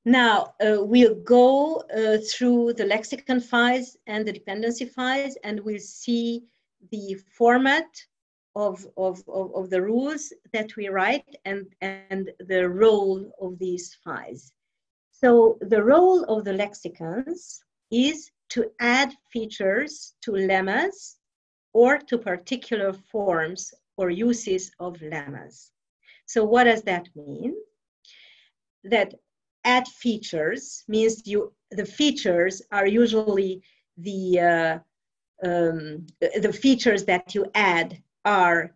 Now, uh, we'll go uh, through the lexicon files and the dependency files, and we'll see the format of, of, of, of, the rules that we write and, and the role of these files. So the role of the lexicons is to add features to lemmas or to particular forms or uses of lemmas. So what does that mean? That add features means you the features are usually the uh, um, the features that you add are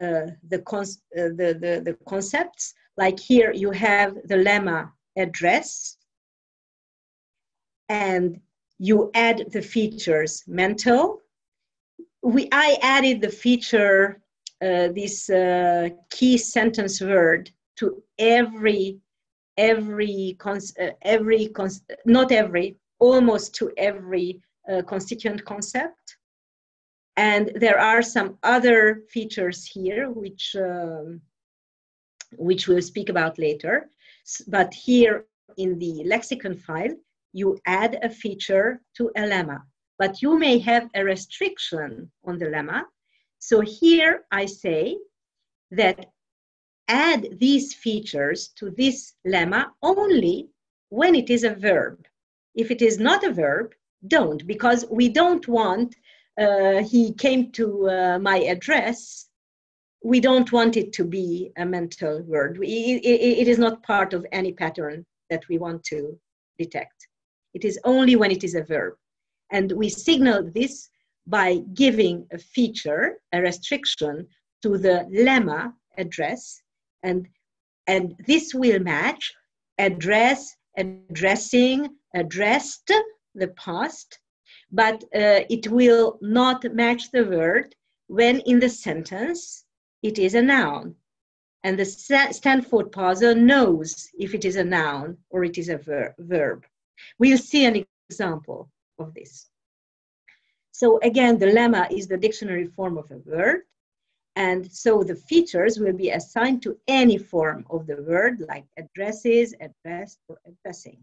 uh, the, cons- uh, the, the the concepts like here you have the lemma address and you add the features mental we i added the feature uh, this uh, key sentence word to every every cons- uh, every cons- not every almost to every uh, constituent concept. And there are some other features here which um, which we'll speak about later. But here in the lexicon file you add a feature to a lemma. But you may have a restriction on the lemma so here i say that add these features to this lemma only when it is a verb. If it is not a verb, don't, because we don't want uh, he came to uh, my address. We don't want it to be a mental word. We, it, it is not part of any pattern that we want to detect. It is only when it is a verb. And we signal this by giving a feature, a restriction to the lemma address. And and this will match address addressing addressed the past but uh, it will not match the word when in the sentence it is a noun. And the stanford parser knows if it is a noun or it is a ver verb. We'll see an example of this so again the lemma is the dictionary form of a word and so the features will be assigned to any form of the word like addresses, addressed, or addressing.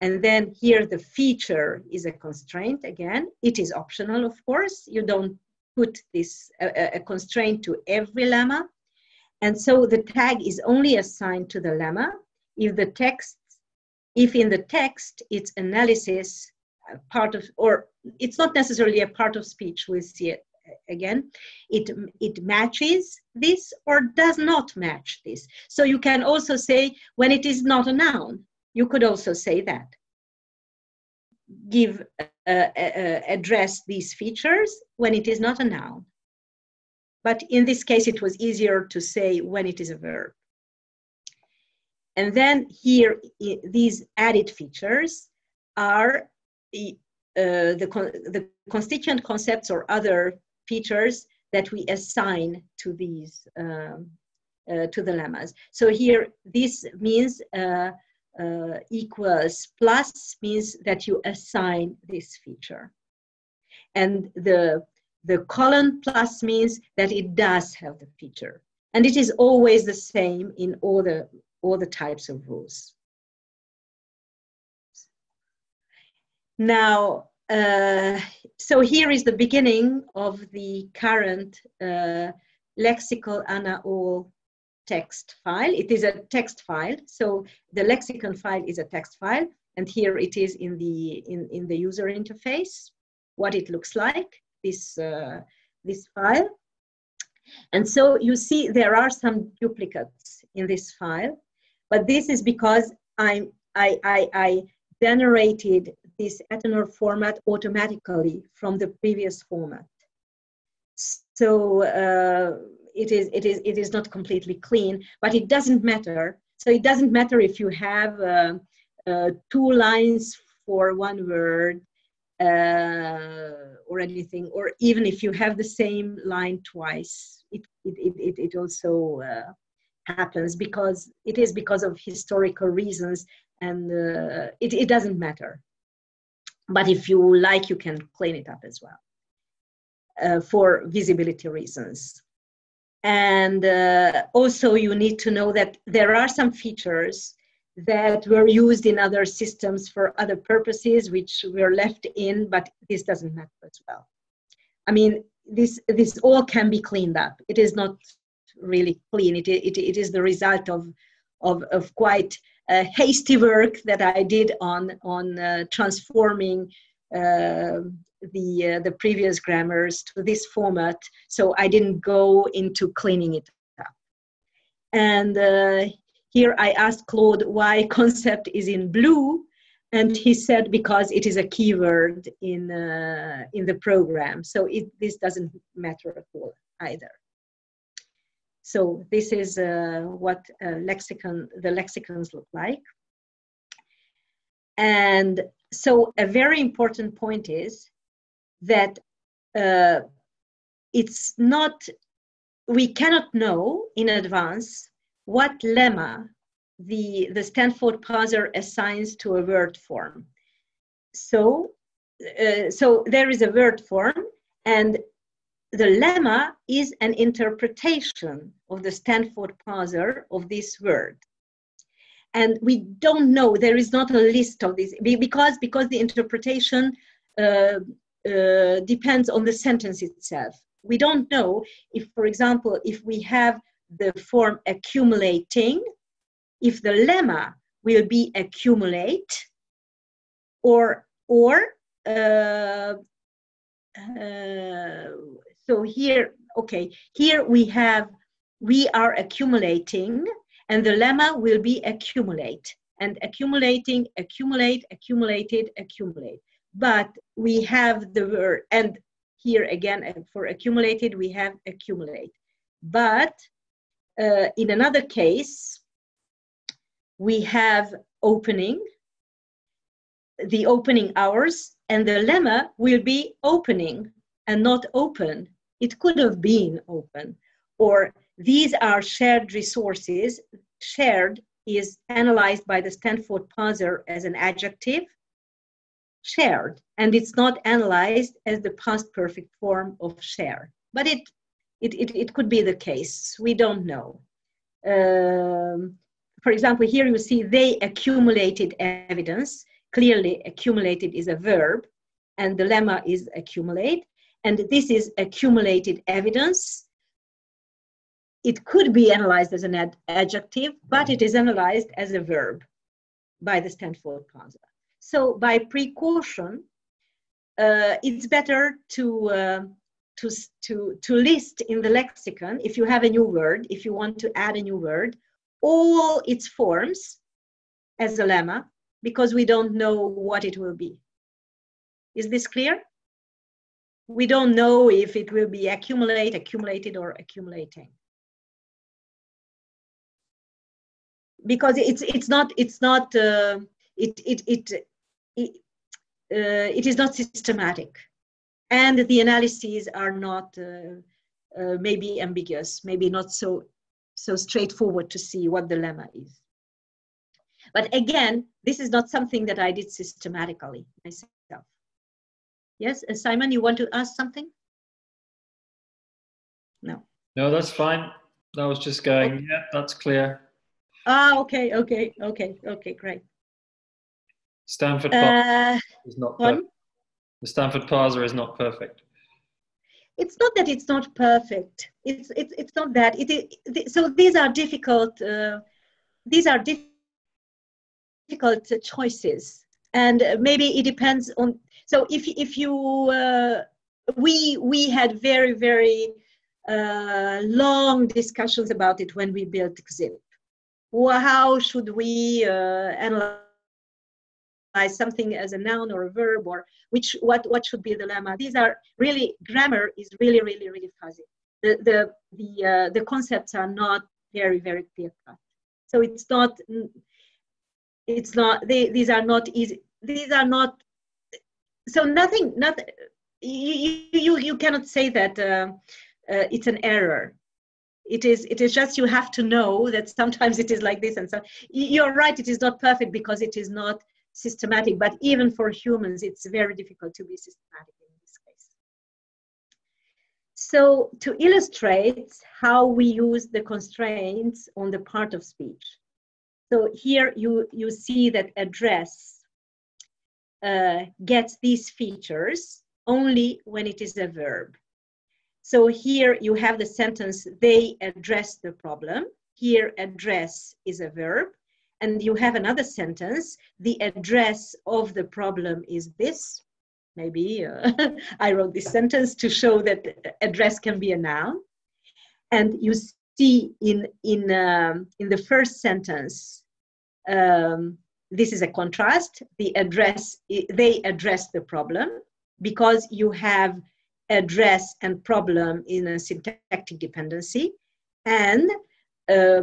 And then here the feature is a constraint again. It is optional, of course. You don't put this a, a constraint to every lemma. And so the tag is only assigned to the lemma if the text, if in the text it's analysis uh, part of, or it's not necessarily a part of speech, we'll see it again. It it matches this or does not match this. So you can also say when it is not a noun you could also say that. Give uh, uh, address these features when it is not a noun. But in this case it was easier to say when it is a verb. And then here these added features are uh, the, the constituent concepts or other features that we assign to these um, uh, to the lemmas. So here, this means uh, uh, equals plus means that you assign this feature. And the, the colon plus means that it does have the feature. And it is always the same in all the, all the types of rules. Now, uh, so here is the beginning of the current uh, lexical ANA-all text file. It is a text file, so the lexicon file is a text file, and here it is in the in, in the user interface what it looks like this uh, this file and so you see there are some duplicates in this file but this is because I'm, I, I, I generated this Athanor format automatically from the previous format. So uh, it is it is it is not completely clean, but it doesn't matter. So it doesn't matter if you have uh, uh, two lines for one word uh, or anything, or even if you have the same line twice, it it it, it also uh, happens because it is because of historical reasons, and uh, it it doesn't matter. But if you like, you can clean it up as well uh, for visibility reasons. And uh, also, you need to know that there are some features that were used in other systems for other purposes, which were left in, but this doesn't matter as well. I mean, this this all can be cleaned up. It is not really clean. It it, it is the result of of, of quite uh, hasty work that I did on on uh, transforming uh, the uh, the previous grammars to this format so i didn't go into cleaning it up. And uh, here i asked claude why concept is in blue and he said because it is a keyword in uh, in the program. So it this doesn't matter at all either so this is uh, what lexicon the lexicons look like and so a very important point is that uh, it's not, we cannot know in advance what lemma the, the Stanford parser assigns to a word form. So, uh, so there is a word form and the lemma is an interpretation of the Stanford parser of this word. And we don't know, there is not a list of these because, because the interpretation uh, uh, depends on the sentence itself. We don't know if, for example, if we have the form accumulating, if the lemma will be accumulate, or or uh, uh, so here, okay, here we have we are accumulating, and the lemma will be accumulate and accumulating, accumulate, accumulated, accumulate but we have the word, and here again for accumulated, we have accumulate. But uh, in another case, we have opening, the opening hours, and the lemma will be opening and not open. It could have been open. Or these are shared resources. Shared is analyzed by the Stanford parser as an adjective. Shared and it's not analyzed as the past perfect form of share. But it it, it, it could be the case. We don't know. Um, for example here you see they accumulated evidence. Clearly accumulated is a verb and the lemma is accumulate and this is accumulated evidence it could be analyzed as an ad- adjective but it is analyzed as a verb by the stanford parser so by precaution, uh, it's better to, uh, to, to, to list in the lexicon, if you have a new word, if you want to add a new word, all its forms as a lemma, because we don't know what it will be. Is this clear? We don't know if it will be accumulate, accumulated, or accumulating. Because it's it's not it's not uh, it it it it, uh, it is not systematic. And the analyses are not uh, uh, maybe ambiguous maybe not so so straightforward to see what the lemma is. But again this is not something that i did systematically myself yes uh, simon you want to ask something no no that's fine that was just going okay. yeah that's clear ah okay okay okay okay great Stanford uh, is not perfect. The Stanford parser is not perfect. It's not that it's not perfect. It's it's it's not that. It is so these are difficult. Uh, these are difficult choices. and maybe it depends on. So if if you uh, we we had very very uh, long discussions about it when we built. Well, how should we uh, analyze something as a noun or a verb or which what what should be the lemma? These are really grammar is really really really fuzzy. The the the uh, the concepts are not very very clear cut. So it's not it's not they, these are not easy these are not so nothing nothing you you, you cannot say that uh, uh, it's an error. It is it is just you have to know that sometimes it is like this and so you're right it is not perfect because it is not systematic but even for humans it's very difficult to be systematic in this case. So to illustrate how we use the constraints on the part of speech. So here you you see that address uh, gets these features only when it is a verb so here you have the sentence, they address the problem. Here, address is a verb. And you have another sentence, the address of the problem is this. Maybe uh, [laughs] I wrote this sentence to show that address can be a noun. And you see in, in, um, in the first sentence, um, this is a contrast. The address, they address the problem because you have address and problem in a syntactic dependency and uh,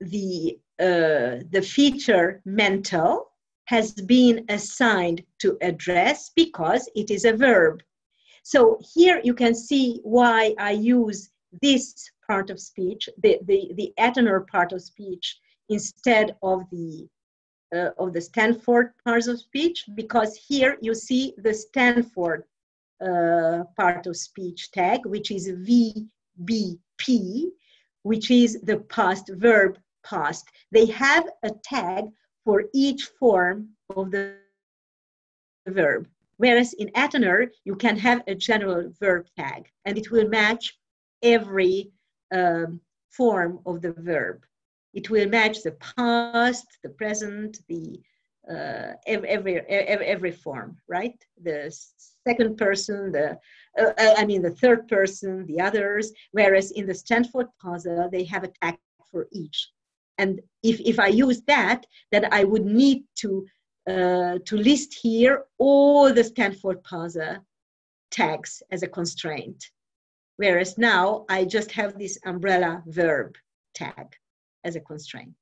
the uh, the feature mental has been assigned to address because it is a verb so here you can see why i use this part of speech the the, the part of speech instead of the uh, of the stanford parts of speech because here you see the stanford uh, part of speech tag, which is VBP, which is the past verb past. They have a tag for each form of the verb. Whereas in Athanor, you can have a general verb tag and it will match every um, form of the verb. It will match the past, the present, the uh, every, every, every form, right? The second person, the uh, uh, I mean the third person, the others. Whereas in the Stanford parser, they have a tag for each. And if, if I use that, then I would need to uh, to list here all the Stanford parser tags as a constraint. Whereas now I just have this umbrella verb tag as a constraint.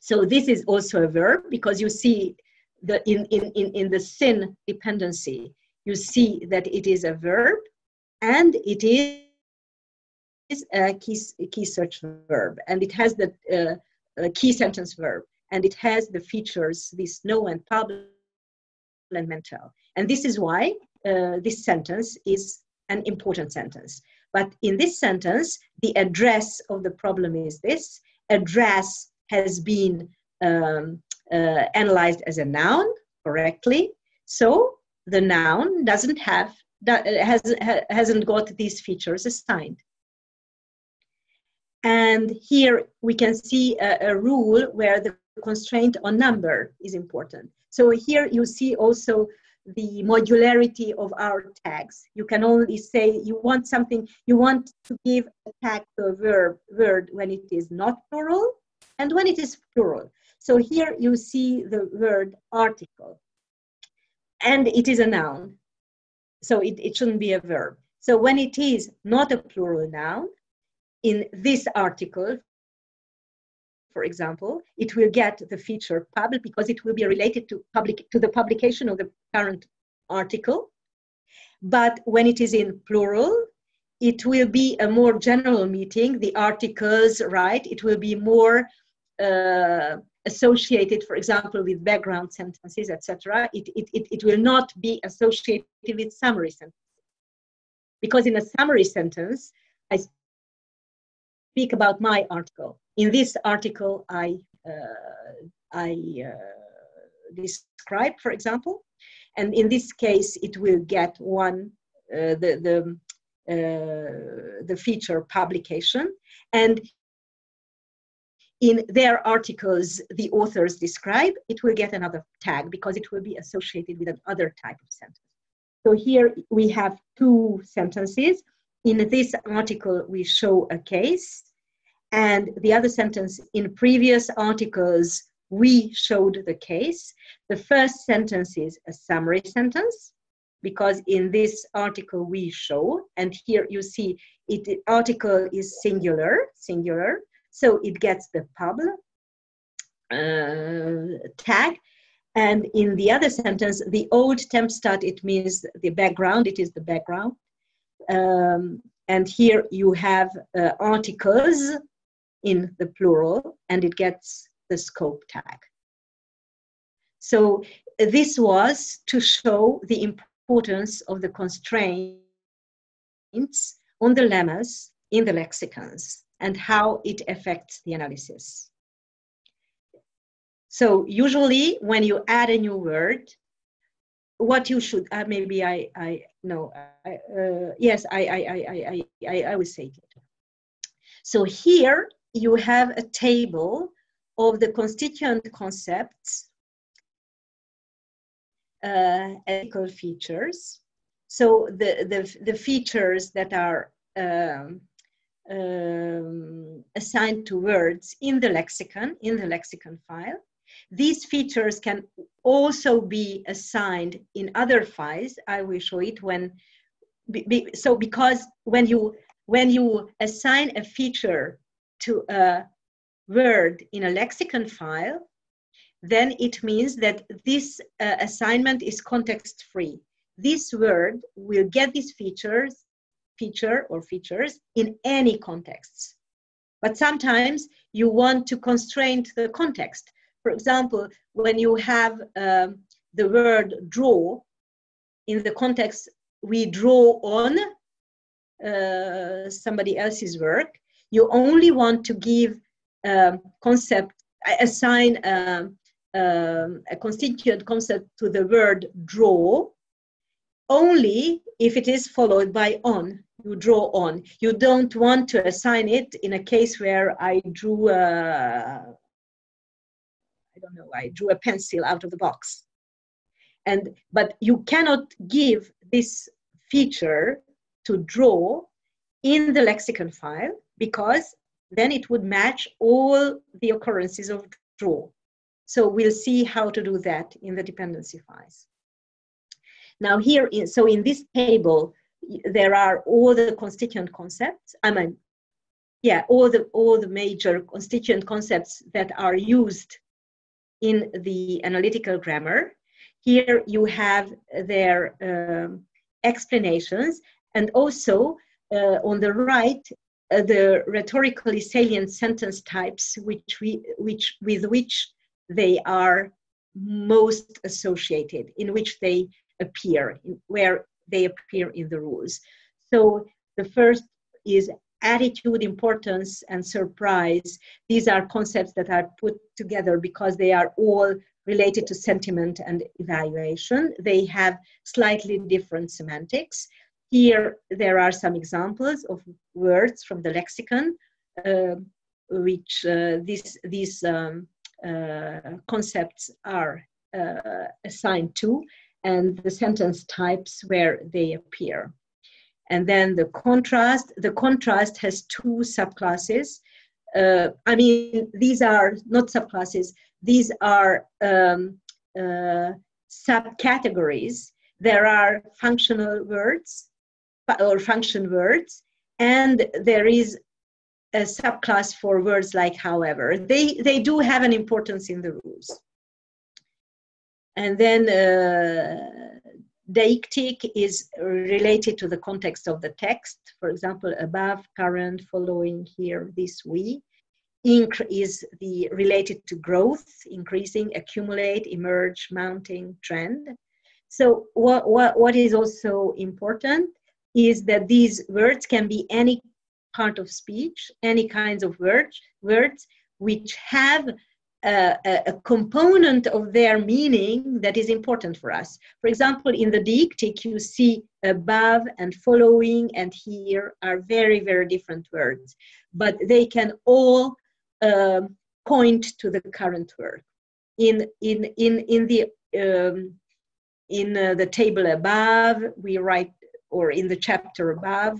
So this is also a verb because you see the in, in, in, in the SYN dependency, you see that it is a verb and it is a key, key search verb and it has the uh, key sentence verb and it has the features this know and public and mental. And this is why uh, this sentence is an important sentence. But in this sentence, the address of the problem is this address has been um, uh, analyzed as a noun correctly. So the noun doesn't have that has hasn't got these features assigned. And here we can see a, a rule where the constraint on number is important. So here you see also the modularity of our tags. You can only say you want something, you want to give a tag to a verb word when it is not plural and when it is plural. So here you see the word article, and it is a noun. So it, it shouldn't be a verb. So when it is not a plural noun, in this article, for example, it will get the feature public because it will be related to public to the publication of the current article. But when it is in plural, it will be a more general meeting. The articles, right? It will be more uh, associated, for example, with background sentences, etc. It, it, it, it will not be associated with summary sentences. Because in a summary sentence, I speak about my article. In this article, I, uh, I uh, describe, for example, and in this case, it will get one, uh, the, the, the feature publication. And in their articles the authors describe, it will get another tag because it will be associated with another type of sentence. So here we have two sentences. In this article, we show a case, and the other sentence in previous articles, we showed the case. The first sentence is a summary sentence because in this article we show, and here you see it the article is singular, singular, so it gets the pub uh, tag. And in the other sentence, the old temp stat, it means the background, it is the background. Um, and here you have uh, articles in the plural, and it gets the scope tag. So this was to show the importance of the constraints on the lemmas in the lexicons and how it affects the analysis. So usually when you add a new word, what you should, uh, maybe I, I, no, I, uh, yes, I, I, I, I, I, I will say it. So here you have a table of the constituent concepts, uh, ethical features. So the, the, the features that are um, um, assigned to words in the lexicon, in the lexicon file. These features can also be assigned in other files. I will show it when, be, be, so because when you, when you assign a feature to a word in a lexicon file, then it means that this uh, assignment is context free. This word will get these features feature or features in any contexts. But sometimes you want to constrain the context. For example, when you have um, the word draw in the context, we draw on uh, somebody else's work, you only want to give um, concept, assign um, um, a constituent concept to the word draw only if it is followed by on you draw on. You don't want to assign it in a case where I drew a, I don't know, I drew a pencil out of the box. And, but you cannot give this feature to draw in the lexicon file because then it would match all the occurrences of draw. So we'll see how to do that in the dependency files. Now here, in, so in this table, there are all the constituent concepts. I mean, yeah, all the all the major constituent concepts that are used in the analytical grammar. Here you have their um, explanations, and also uh, on the right uh, the rhetorically salient sentence types, which we which with which they are most associated, in which they appear, where they appear in the rules. So the first is attitude, importance, and surprise. These are concepts that are put together because they are all related to sentiment and evaluation. They have slightly different semantics. Here, there are some examples of words from the lexicon, uh, which uh, these, these um, uh, concepts are uh, assigned to and the sentence types where they appear. And then the contrast, the contrast has two subclasses. Uh, I mean, these are not subclasses, these are um, uh, subcategories. There are functional words or function words, and there is a subclass for words like however. They, they do have an importance in the rules. And then uh, deictic is related to the context of the text. For example, above, current, following, here, this, we. Inc is the related to growth, increasing, accumulate, emerge, mounting, trend. So what, what, what is also important is that these words can be any part of speech, any kinds of words, words which have a, a, component of their meaning that is important for us. For example, in the deictic, you see above and following and here are very, very different words, but they can all um, point to the current work. In, in, in, in the, um, in uh, the table above, we write, or in the chapter above,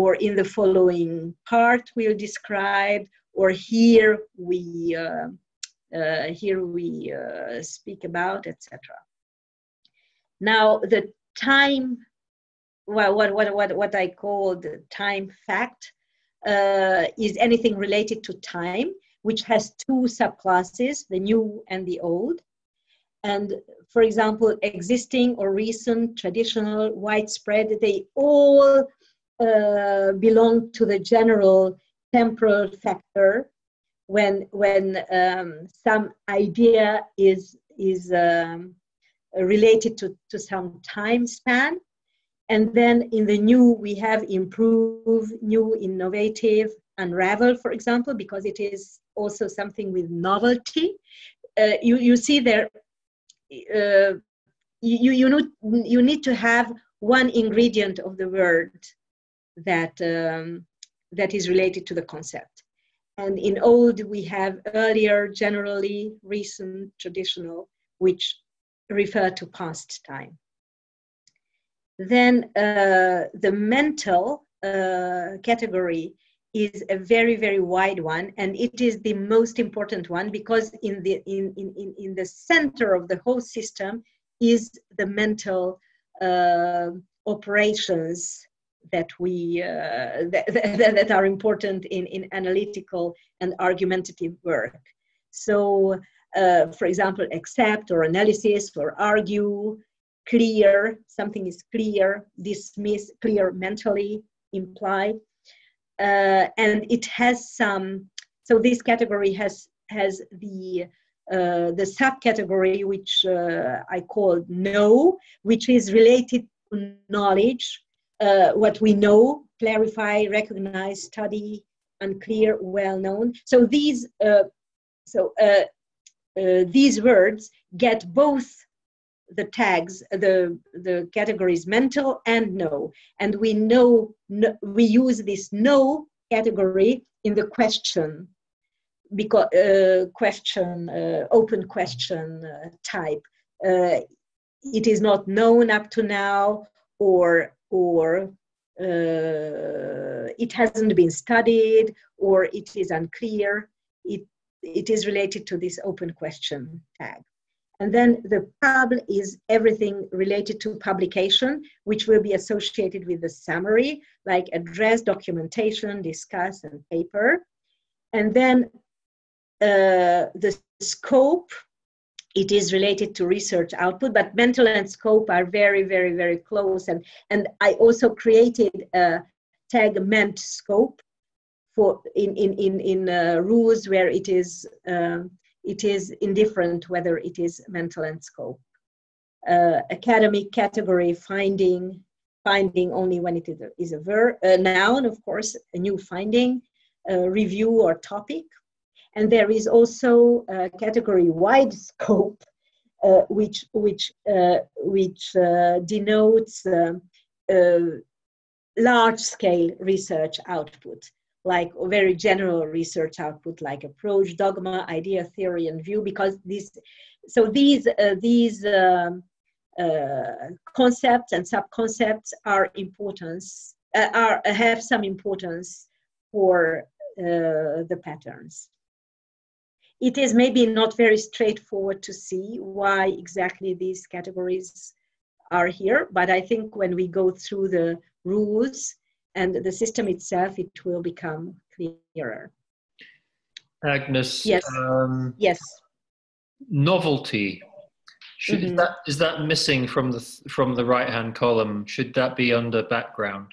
or in the following part we'll describe, or here we, uh, uh, here we uh, speak about, etc. Now, the time, well, what, what, what, what I call the time fact uh, is anything related to time, which has two subclasses, the new and the old. And for example, existing or recent, traditional, widespread, they all uh, belong to the general temporal factor when, when um, some idea is, is um, related to, to some time span. And then in the new, we have improve, new, innovative, unravel, for example, because it is also something with novelty. Uh, you, you see there, you, you, know, you need to have one ingredient of the word that, um, that is related to the concept. And in old, we have earlier, generally, recent, traditional, which refer to past time. Then uh, the mental uh, category is a very very wide one and it is the most important one because in the in in, in the center of the whole system is the mental uh, operations that we uh, that, that, are important in, in analytical and argumentative work. So uh, for example accept or analysis or argue clear something is clear dismiss clear mentally imply uh, and it has some so this category has has the uh, the subcategory which uh, I call know, which is related to knowledge, uh, what we know, clarify, recognize, study, unclear, well known. So these uh, so uh, these words get both the tags, the, the categories mental and no And we know, we use this no category in the question, because uh, question, uh, open question uh, type. Uh, it is not known up to now or, or uh, it hasn't been studied or it is unclear. It, it is related to this open question tag. And then the pub is everything related to publication, which will be associated with the summary, like address, documentation, discuss, and paper. And then uh, the scope, it is related to research output, but mental and scope are very, very, very close. And, and I also created a tag meant scope for in, in, in, in uh, rules where it is um, it is indifferent whether it is mental and scope. Uh, academic category finding, finding only when it is a, is a a noun, of course, a new finding, a review or topic. And there is also a category wide scope, uh, which, which, uh, which uh, denotes uh, uh, large scale research output like very general research output like approach dogma idea theory and view because these so these uh, these um, uh, concepts and sub-concepts are importance uh, are have some importance for uh, the patterns. It is maybe not very straightforward to see why exactly these categories are here but i think when we go through the rules and the system itself, it will become clearer. Agnes. Yes. Um, yes. Novelty. Should, mm-hmm. is, that, is that missing from the from the right hand column? Should that be under background?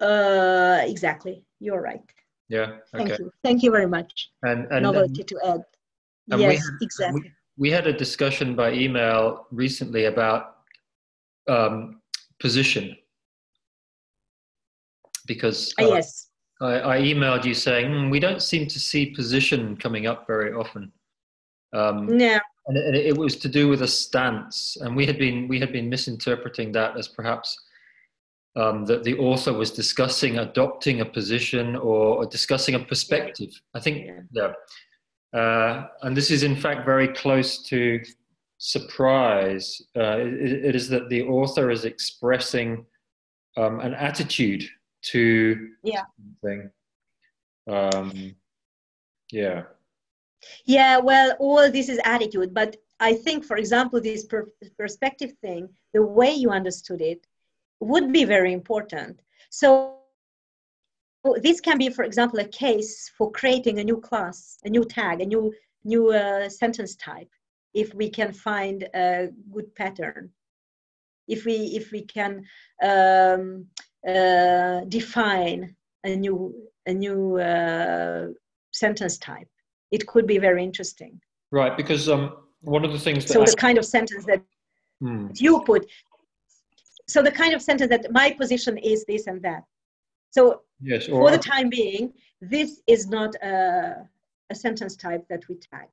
Uh, exactly. You're right. Yeah. Okay. Thank you. Thank you very much. And, and novelty to add. yes, had, exactly. We, we, had a discussion by email recently about um, position because uh, yes. I, I, emailed you saying mm, we don't seem to see position coming up very often. Um, no. And it, it, was to do with a stance, and we had been we had been misinterpreting that as perhaps um, that the author was discussing adopting a position or, or discussing a perspective. I think yeah. yeah. Uh, and this is in fact very close to surprise. Uh, it, it is that the author is expressing um, an attitude to Yeah. something. Um, yeah. Yeah, well, all this is attitude, but I think, for example, this per- perspective thing, the way you understood it, would be very important. So this can be, for example, a case for creating a new class, a new tag, a new new uh, sentence type, if we can find a good pattern, if we if we can um, uh, define a new a new uh, sentence type, it could be very interesting. Right, because um, one of the things that So I- the kind of sentence that Hmm, you put so the kind of sentence that my position is this and that. So yes, for or the time being this is not a, a sentence type that we tag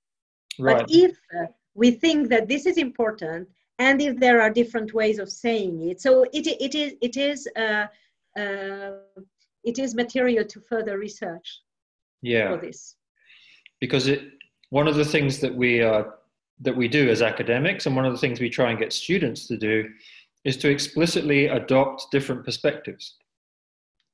right, but if uh, we think that this is important and if there are different ways of saying it so it, it is it is uh, it is material to further research yeah. for this. Because it one of the things that we uh, that we do as academics and one of the things we try and get students to do is to explicitly adopt different perspectives.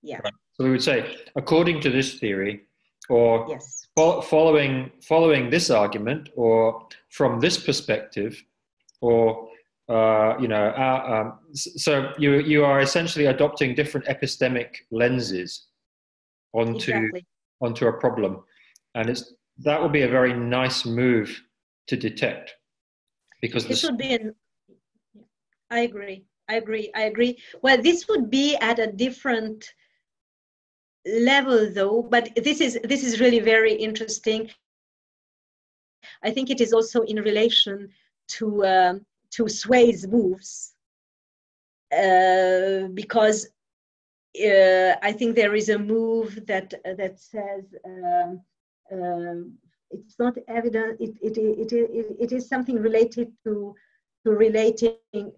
Yeah. So we would say according to this theory or yes. fo- following following this argument or from this perspective or uh, you know um, so you you are essentially adopting different epistemic lenses onto exactly. onto a problem. And it's that would be a very nice move to detect because this would be an i agree i agree i agree. Well this would be at a different level though but this is this is really very interesting. I think it is also in relation to um, to Swales' moves uh, because uh, i think there is a move that that says um, um, it's not evident it, it, it, it, it is something related to to relating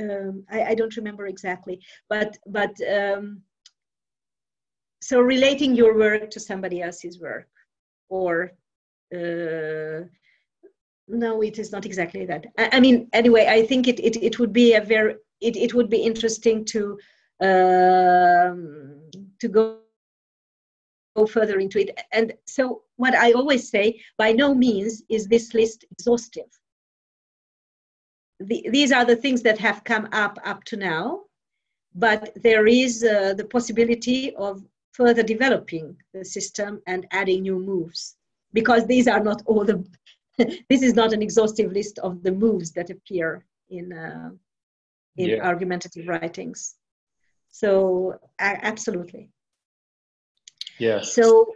um, I, I don't remember exactly but but um, so relating your work to somebody else's work or uh, no it is not exactly that I, I mean anyway i think it, it, it would be a very it, it would be interesting to um, to go go further into it. And so, what I always say, by no means is this list exhaustive. The, these are the things that have come up up to now, but there is uh, the possibility of further developing the system and adding new moves because these are not all the. [laughs] this is not an exhaustive list of the moves that appear in uh, in Yeah. argumentative writings. So, absolutely yes so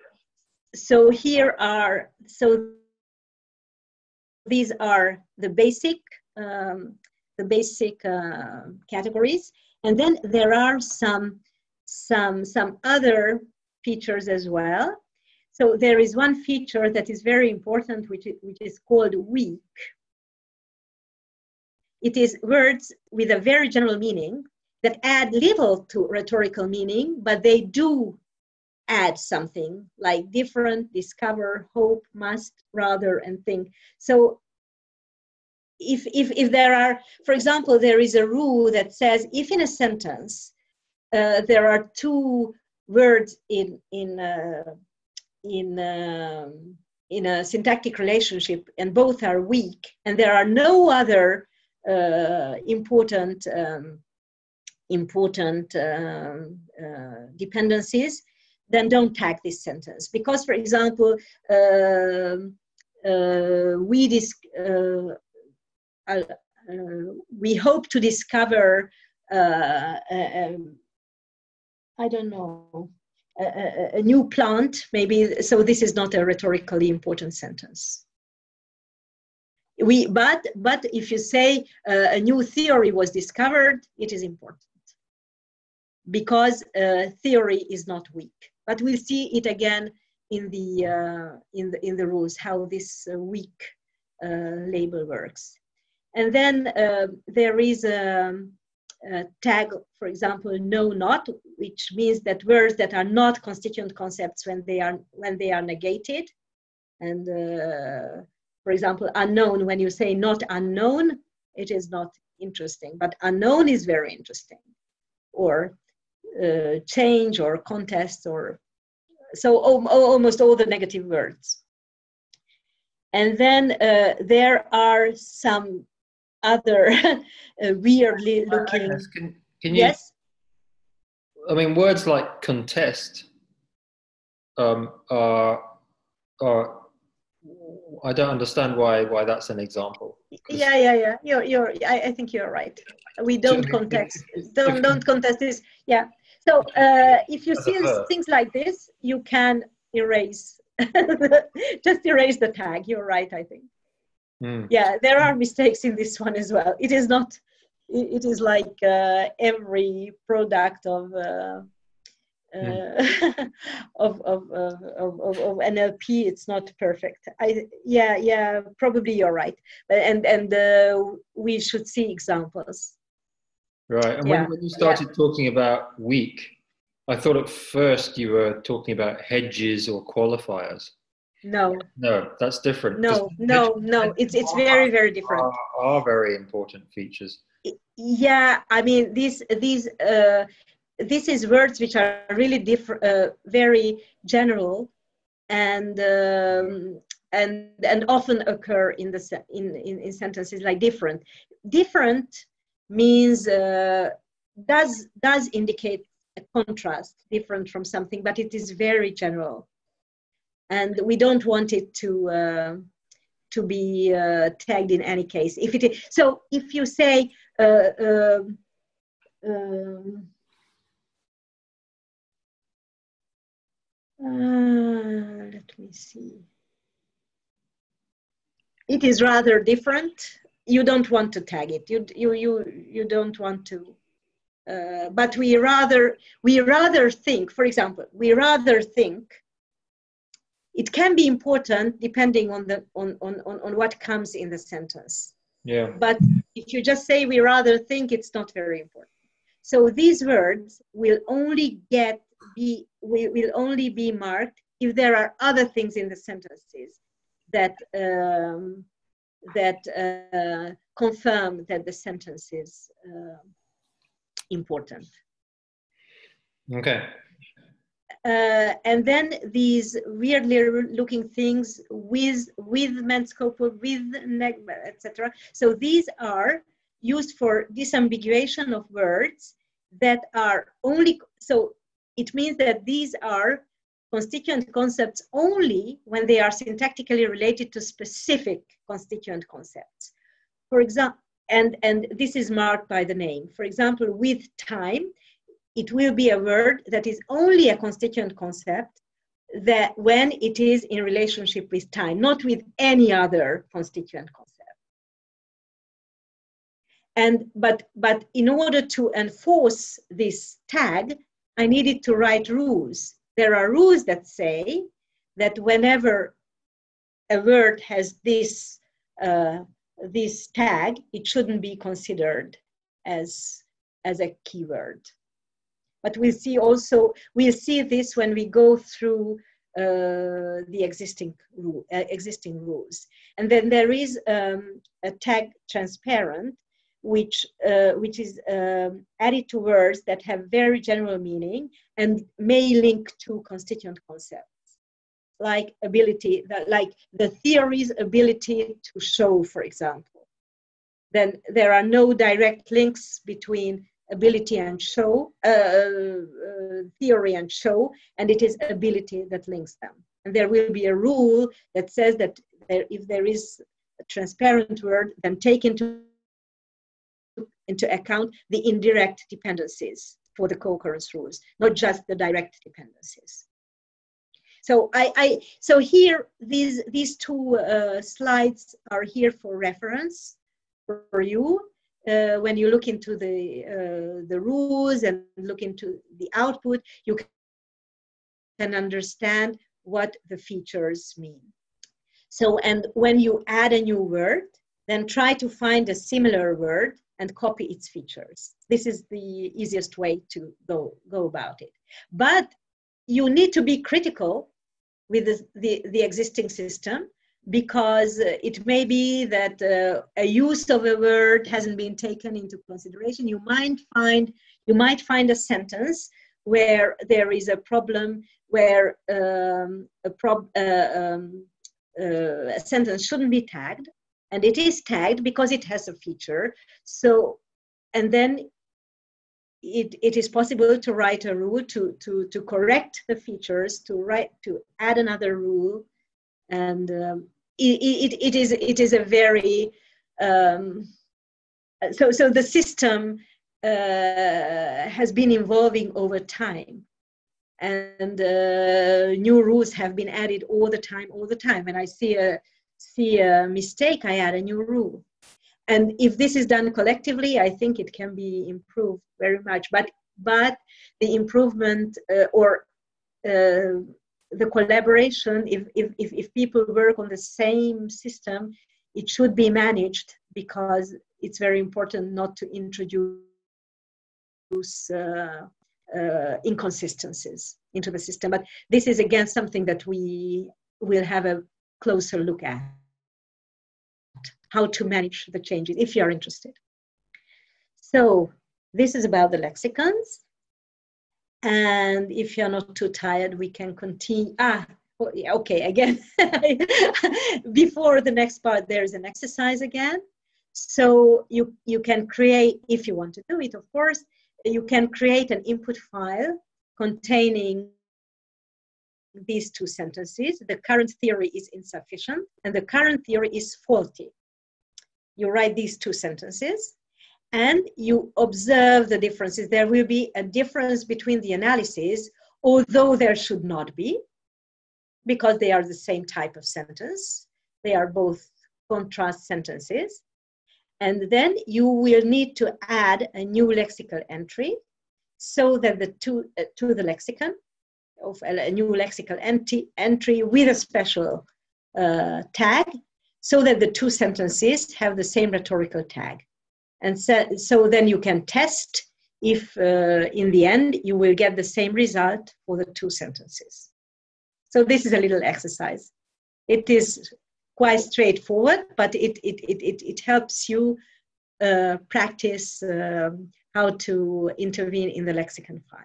so here are so these are the basic um, the basic uh, categories and then there are some some some other features as well so there is one feature that is very important which is, which is called weak it is words with a very general meaning that add little to rhetorical meaning but they do add something like different, discover, hope, must, rather, and think. So if, if, if there are, for example, there is a rule that says if in a sentence uh, there are two words in, in, uh, in, um, in a syntactic relationship and both are weak and there are no other uh, important um, important um, uh, dependencies then don't tag this sentence. Because for example um uh, we dis- uh, uh, uh, we hope to discover i don't know a, a, new plant maybe so this is not a rhetorically important sentence. We but but if you say uh, a new theory was discovered it is important. Because uh, theory is not weak. But we'll see it again in the uh, in the in the rules how this uh, weak uh, label works. And then uh, there is a, a, tag for example no not which means that words that are not constituent concepts when they are when they are negated And uh, for example, unknown, when you say not unknown, it is not interesting, but unknown is very interesting. Or uh, change or contest or so almost all the negative words. And then uh, there are some other [laughs] uh, weirdly looking. Can, can you, yes. I mean, words like contest um, are are. I don't understand why why that's an example. Yeah, yeah, yeah. You're you're. I, I think you're right. We don't contest. Don't don't contest this. Yeah. So uh, if you see things like this, you can erase. [laughs] Just erase the tag. You're right. I think. Mm. Yeah, there are mistakes in this one as well. It is not. It is like uh, every product of. Uh, mm. [laughs] of, of, of, of, of NLP, it's not perfect. I yeah yeah probably you're right, and and uh, we should see examples. Right, and yeah. when, when you started yeah. talking about weak, I thought at first you were talking about hedges or qualifiers. No. No, that's different. No, no, no. It's it's very very different. Are, are, very important features. Yeah, I mean these these uh, this is words which are really different, uh, very general, and um, and and often occur in the in, in in sentences like different. Different means uh, does does indicate a contrast, different from something, but it is very general and we don't want it to uh, to be uh, tagged in any case. If it is, so, if you say. Uh, um, um, uh, let me see. It is rather different. You don't want to tag it. You you you you don't want to. Uh, but we rather we rather think. For example, we rather think it can be important depending on the on, on, on, on what comes in the sentence. Yeah. But if you just say we rather think it's not very important. So these words will only get be will, will only be marked if there are other things in the sentences that um, that uh, confirm that the sentence is uh, important. Okay uh, and then these weirdly looking things with with Menskopul, with etc. So these are used for disambiguation of words that are only so it means that these are constituent concepts only when they are syntactically related to specific constituent concepts. For example, and, and this is marked by the name. For example, with time, it will be a word that is only a constituent concept that when it is in relationship with time, not with any other constituent concept. And but but in order to enforce this tag, I needed to write rules. There are rules that say that whenever a word has this uh, this tag, it shouldn't be considered as as a keyword. But we see also, we see this when we go through uh, the existing, rule, uh, existing rules. And then there is um, a tag transparent, which, uh, which is um, added to words that have very general meaning and may link to constituent concepts, like ability, that like the theory's ability to show, for example. Then there are no direct links between ability and show, uh, uh, theory and show, and it is ability that links them. And there will be a rule that says that there, if there is a transparent word, then take into, into account the indirect dependencies for the co-occurrence rules, not just the direct dependencies. So I, I so here these these two uh, slides are here for reference for you uh, when you look into the uh, the rules and look into the output, you can understand what the features mean. So, and when you add a new word, then try to find a similar word and copy its features. This is the easiest way to go, go about it. But you need to be critical with the, the, the existing system because it may be that uh, a use of a word hasn't been taken into consideration. You might find you might find a sentence where there is a problem where um, a, prob- uh, um, uh, a sentence shouldn't be tagged, and it is tagged because it has a feature. So, and then it, it is possible to write a rule to, to, to correct the features, to write to add another rule, and um, it, it, it is it is a very um, so so the system uh, has been evolving over time. And uh, new rules have been added all the time all the time. When i see a see a mistake i add a new rule. And if this is done collectively i think it can be improved very much. But but the improvement uh, or uh, the collaboration if, if, if, if people work on the same system it should be managed because it's very important not to introduce uh, uh, inconsistencies into the system. But this is again something that we will have a closer look at how to manage the changes if you're interested. So this is about the lexicons and if you're not too tired, we can continue. Ah, okay, again. [laughs] Before the next part, there's an exercise again. So you, you can create, if you want to do it, of course, you can create an input file containing these two sentences. The current theory is insufficient and the current theory is faulty. You write these two sentences and you observe the differences. There will be a difference between the analyses, although there should not be, because they are the same type of sentence. They are both contrast sentences. And then you will need to add a new lexical entry so that the two uh, to the lexicon of a, new lexical entry, entry with a special uh, tag so that the two sentences have the same rhetorical tag. And so, so then you can test if uh, in the end you will get the same result for the two sentences. So this is a little exercise. It is quite straightforward, but it, it, it, it, it helps you uh, practice um, how to intervene in the lexicon file.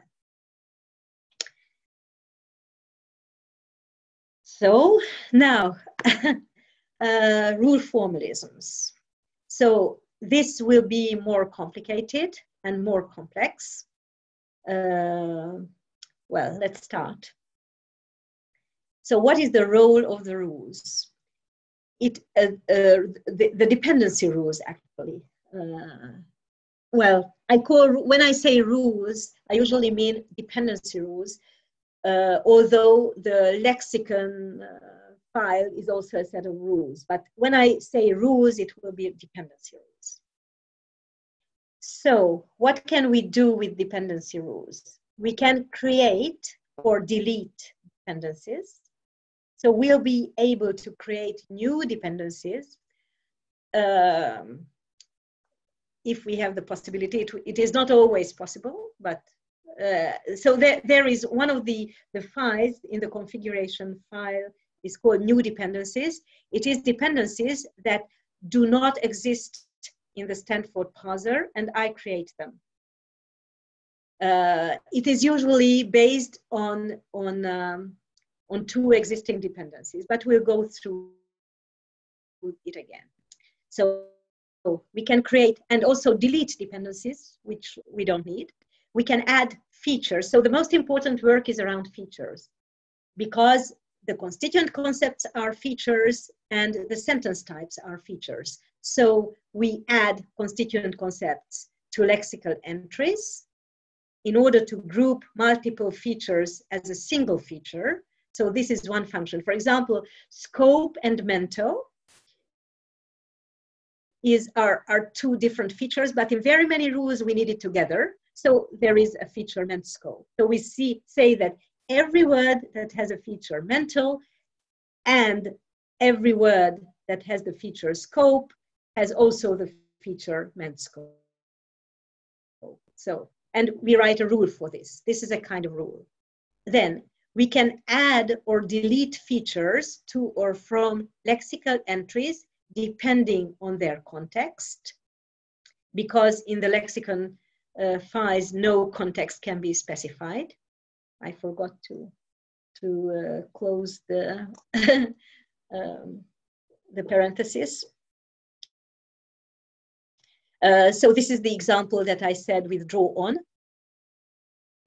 So now, [laughs] uh, rule formalisms. So this will be more complicated and more complex. Uh, well, let's start. So what is the role of the rules? It, uh, uh, the, the, dependency rules actually. Uh, well, I call, when I say rules, I usually mean dependency rules, uh, although the lexicon uh, file is also a set of rules. But when I say rules, it will be dependency rules. So what can we do with dependency rules? We can create or delete dependencies. So we'll be able to create new dependencies um, if we have the possibility. It, it is not always possible, but uh, so there, there is one of the, the files in the configuration file is called new dependencies. It is dependencies that do not exist in the Stanford parser and I create them. Uh, it is usually based on, on, um, on two existing dependencies, but we'll go through it again. So we can create and also delete dependencies, which we don't need. We can add features. So the most important work is around features because the constituent concepts are features and the sentence types are features. So we add constituent concepts to lexical entries in order to group multiple features as a single feature. So this is one function. For example, scope and mental is are, two different features, but in very many rules we need it together. So there is a feature meant scope. So we see say that every word that has a feature mental and every word that has the feature scope has also the feature meant scope. So, and we write a rule for this. This is a kind of rule. Then we can add or delete features to or from lexical entries depending on their context. Because in the lexicon uh, files, no context can be specified. I forgot to, to uh, close the, [laughs] um, the parenthesis. Uh, so this is the example that I said with draw on.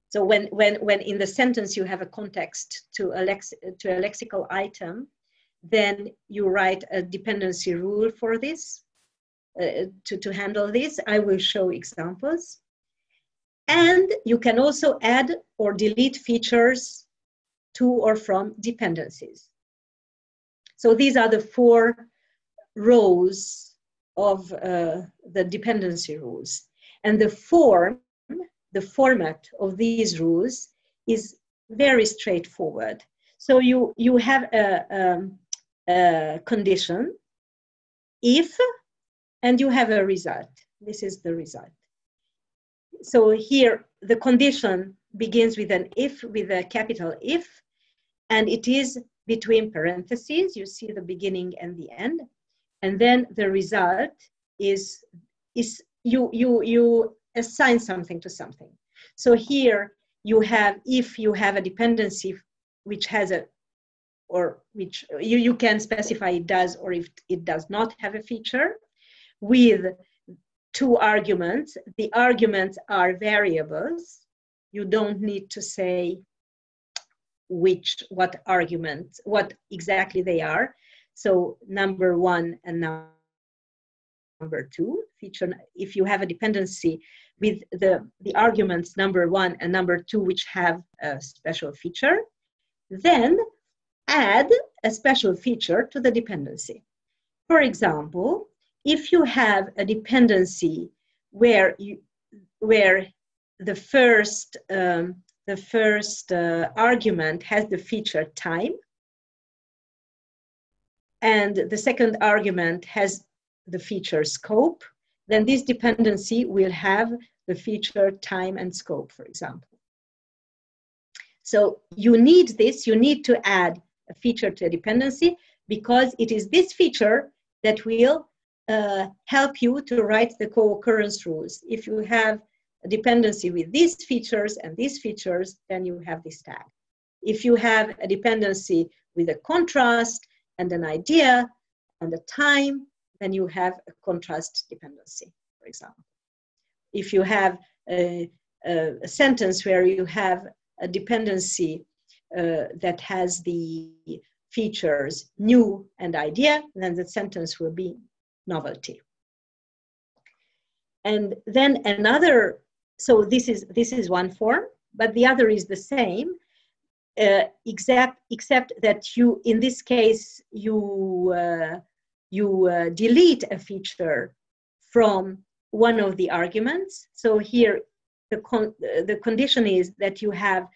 So when, when, when in the sentence you have a context to a, lex, to a lexical item, then you write a dependency rule for this, uh, to, to handle this. I will show examples. And you can also add or delete features to or from dependencies. So these are the four rows of uh, the dependency rules. And the form, the format of these rules is very straightforward. So you, you have a, um, a condition, if, and you have a result. This is the result. So here, the condition begins with an if, with a capital if, and it is between parentheses. You see the beginning and the end and then the result is is you you you assign something to something. So here you have if you have a dependency which has a or which you, you can specify it does or if it does not have a feature with two arguments. The arguments are variables. You don't need to say which what arguments what exactly they are so number one and number two feature, if you have a dependency with the, the arguments number one and number two, which have a special feature, then add a special feature to the dependency. For example, if you have a dependency where you where the first um, the first uh, argument has the feature time and the second argument has the feature scope, then this dependency will have the feature time and scope, for example. So you need this, you need to add a feature to a dependency because it is this feature that will uh, help you to write the co-occurrence rules. If you have a dependency with these features and these features, then you have this tag. If you have a dependency with a contrast and an idea and a time, then you have a contrast dependency, for example. If you have a, a, a sentence where you have a dependency uh, that has the features new and idea, then the sentence will be novelty. And then another, so this is, this is one form, but the other is the same uh, except except that you in this case you uh, you uh, delete a feature from one of the arguments. So here the con- the condition is that you have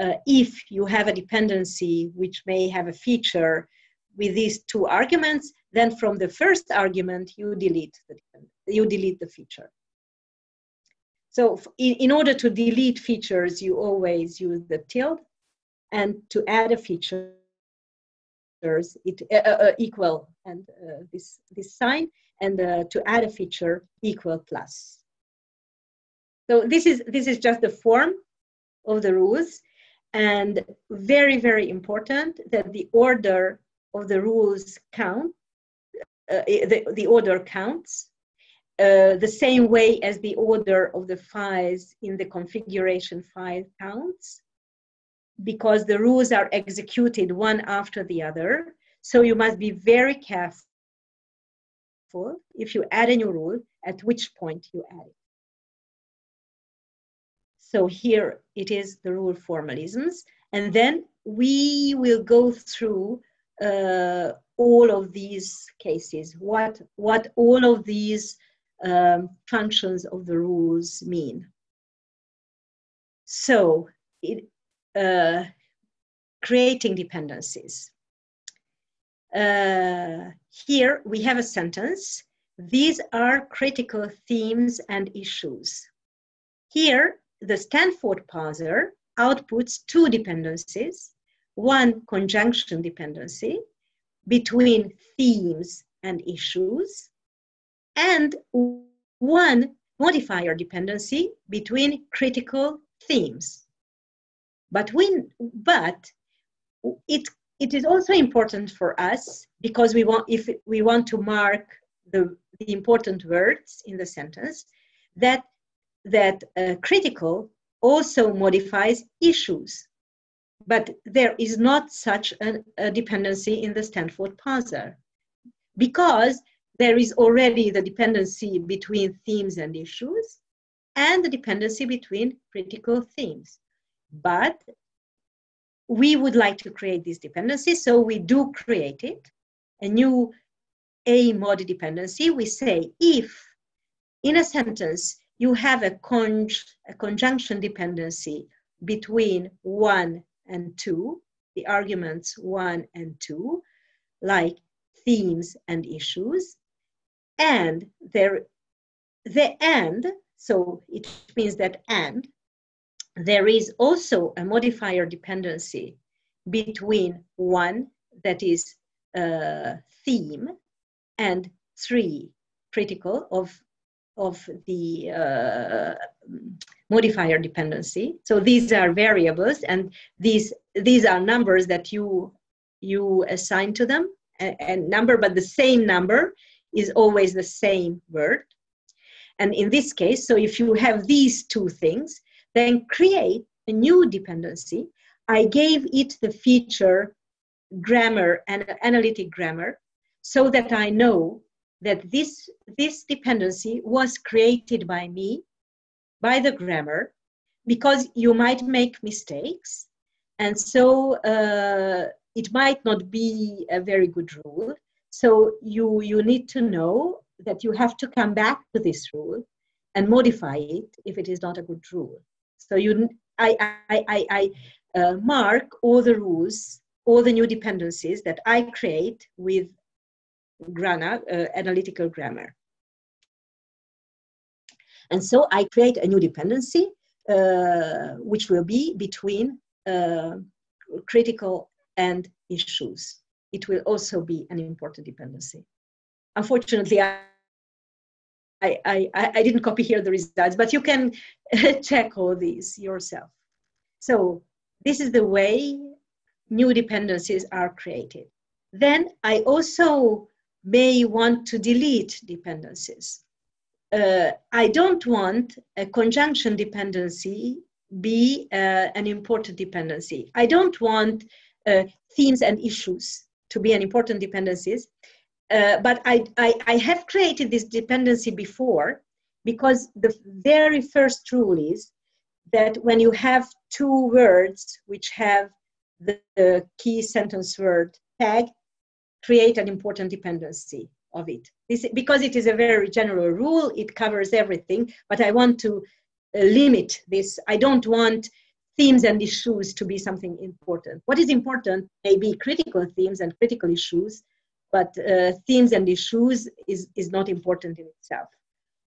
uh, if you have a dependency which may have a feature with these two arguments then from the first argument you delete the you delete the feature. So in, in order to delete features you always use the tilde and to add a feature it uh, uh, uh, equal and uh, this this sign and uh, to add a feature equal plus. So this is this is just the form of the rules and very very important that the order of the rules count uh, the, the order counts the same way as the order of the files in the configuration file counts because the rules are executed one after the other. So you must be very careful if you add a new rule, at which point you add it. So here it is the rule formalisms. And then we will go through uh, all of these cases, what, what all of these um, functions of the rules mean. So it, uh, creating dependencies. Uh, here we have a sentence. These are critical themes and issues. Here, the Stanford parser outputs two dependencies, one conjunction dependency between themes and issues, and one modifier dependency between critical themes. But, when, but it, it is also important for us because we want, if we want to mark the, the important words in the sentence, that, that uh, critical also modifies issues. But there is not such an, a dependency in the Stanford parser because there is already the dependency between themes and issues and the dependency between critical themes. But we would like to create this dependency, so we do create it, a new a mod dependency. We say if in a sentence you have a, conj- a conjunction dependency between one and two, the arguments one and two, like themes and issues, and there, the and, so it means that and, there is also a modifier dependency between one that is uh, theme and three critical of of the uh, modifier dependency. So these are variables, and these these are numbers that you you assign to them a, a number, but the same number is always the same word. And in this case, so if you have these two things, then create a new dependency. I gave it the feature grammar and analytic grammar so that I know that this, this dependency was created by me, by the grammar, because you might make mistakes. And so uh, it might not be a very good rule. So you, you need to know that you have to come back to this rule and modify it if it is not a good rule. So you, I, I, I, I uh, mark all the rules, all the new dependencies that I create with grammar, uh, analytical grammar. And so I create a new dependency, uh, which will be between uh, critical and issues. It will also be an important dependency. Unfortunately, I, I, I, I didn't copy here the results, but you can [laughs] check all these yourself. So this is the way new dependencies are created. Then I also may want to delete dependencies. Uh, I don't want a conjunction dependency be uh, an important dependency. I don't want uh, themes and issues to be an important dependencies. Uh, but I, I, I have created this dependency before because the very first rule is that when you have two words which have the, the key sentence word tag, create an important dependency of it. This, because it is a very general rule, it covers everything, but I want to uh, limit this. I don't want themes and issues to be something important. What is important may be critical themes and critical issues, but uh, themes and issues is, is not important in itself.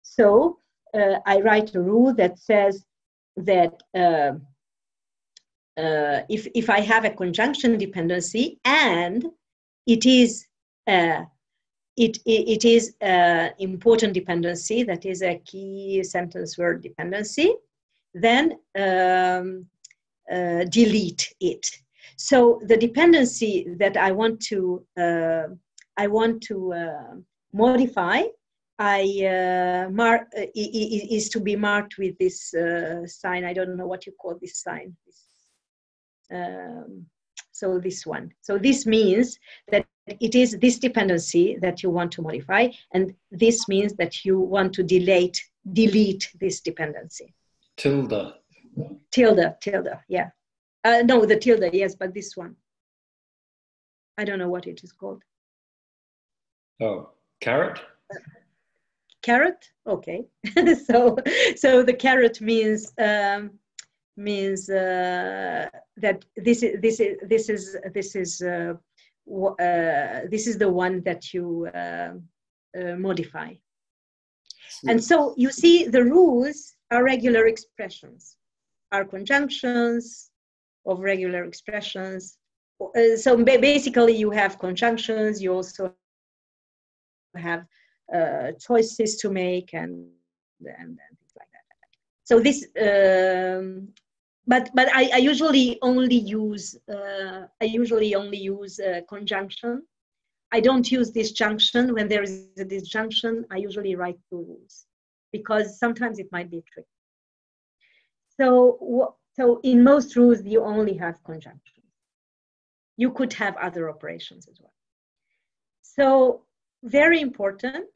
So uh, I write a rule that says that uh, uh if, if I have a conjunction dependency and it is uh, it, it, it is an important dependency that is a key sentence word dependency then um, uh, delete it. So the dependency that I want to uh, I want to uh, modify, I uh, mark uh, is to be marked with this uh, sign. I don't know what you call this sign. Um, so this one. So this means that it is this dependency that you want to modify, and this means that you want to delete delete this dependency. Tilde. Tilde, tilde, yeah. Uh, no, the tilde, yes, but this one. I don't know what it is called. Oh, caret? Caret? Okay. [laughs] so, so the caret means um, means uh, that this is this is this is this is uh, uh, this is the one that you uh, uh, modify. And so you see, the rules are regular expressions. are conjunctions of regular expressions. Uh, so ba- basically, you have conjunctions. You also have uh, choices to make and, and, and things like that. So this, um, but but I, I usually only use uh, I usually only use uh, conjunction. I don't use disjunction when there is a disjunction. I usually write two rules because sometimes it might be tricky. So so in most rules you only have conjunction. You could have other operations as well. So very important,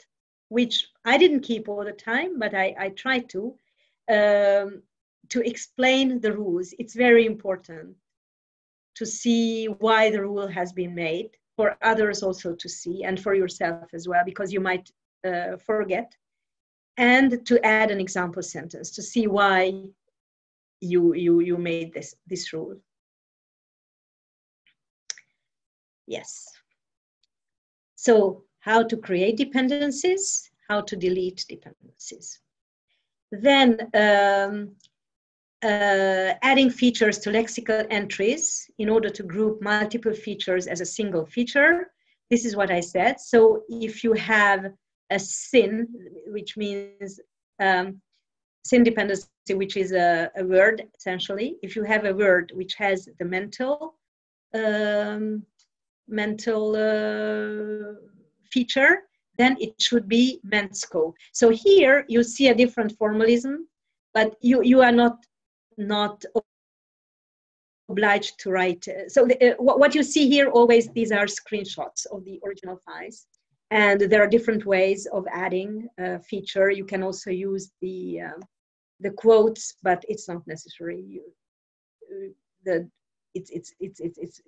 which I didn't keep all the time, but I, I try to, um, to explain the rules. It's very important to see why the rule has been made, for others also to see, and for yourself as well, because you might uh, forget. And to add an example sentence to see why you, you, you made this, this rule. Yes. So how to create dependencies, how to delete dependencies. Then um, uh, adding features to lexical entries in order to group multiple features as a single feature. This is what I said. So if you have a SYN, which means um, SYN dependency, which is a, a, word essentially, if you have a word which has the mental um, mental uh, feature, then it should be Mensko. So here you see a different formalism, but you, you are not, not obliged to write. Uh, so the, uh, what you see here always, these are screenshots of the original files. And there are different ways of adding a feature. You can also use the, uh, the quotes, but it's not necessary. You, uh, the, it's, it's, it's, it's, it's,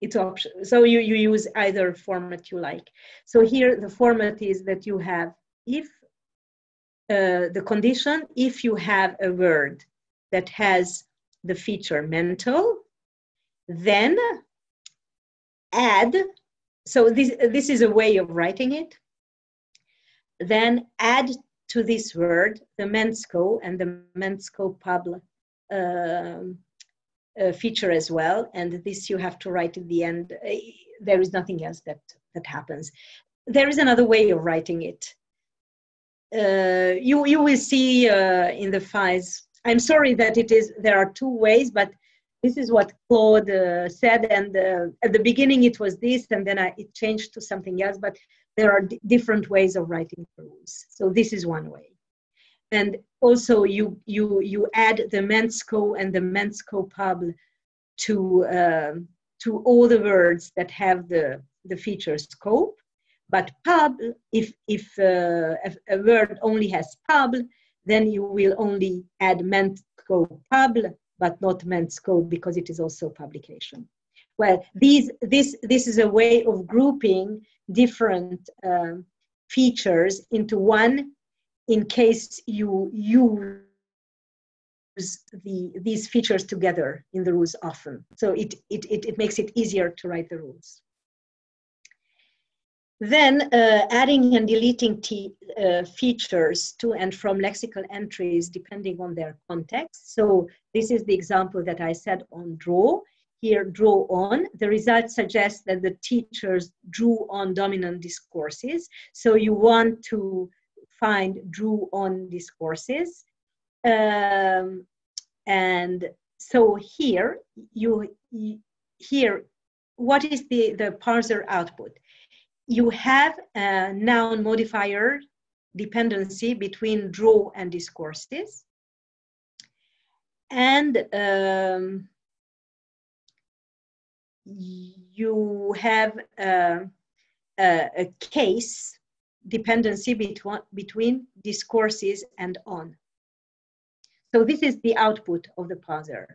it's option. So you, you use either format you like. So here the format is that you have if uh, the condition, if you have a word that has the feature mental, then add, so this, this is a way of writing it, then add to this word the Mensko and the Mensko pub um, uh, feature as well. And this you have to write at the end. Uh, there is nothing else that that happens. There is another way of writing it. Uh, you you will see uh, in the files. I'm sorry that it is there are two ways but this is what Claude uh, said. And uh, at the beginning it was this and then I, it changed to something else. But there are different ways of writing rules. So this is one way and also you you you add the Mensko and the Mensko pub to uh, to all the words that have the the feature scope. But pub, if if, uh, if a word only has pub, then you will only add Mensko pub, but not Mensko because it is also publication. Well, these this this is a way of grouping different uh, features into one in case you use the, these features together in the rules often. So it, it, it, it makes it easier to write the rules. Then uh, adding and deleting uh, features to and from lexical entries depending on their context. So this is the example that I said on draw. Here, draw on. The result suggests that the teachers drew on dominant discourses. So you want to find drew on discourses. Um, and so here, you, here, what is the, the parser output? You have a noun modifier dependency between draw and discourses. And um, you have a, a case dependency between, between discourses and on. So this is the output of the parser.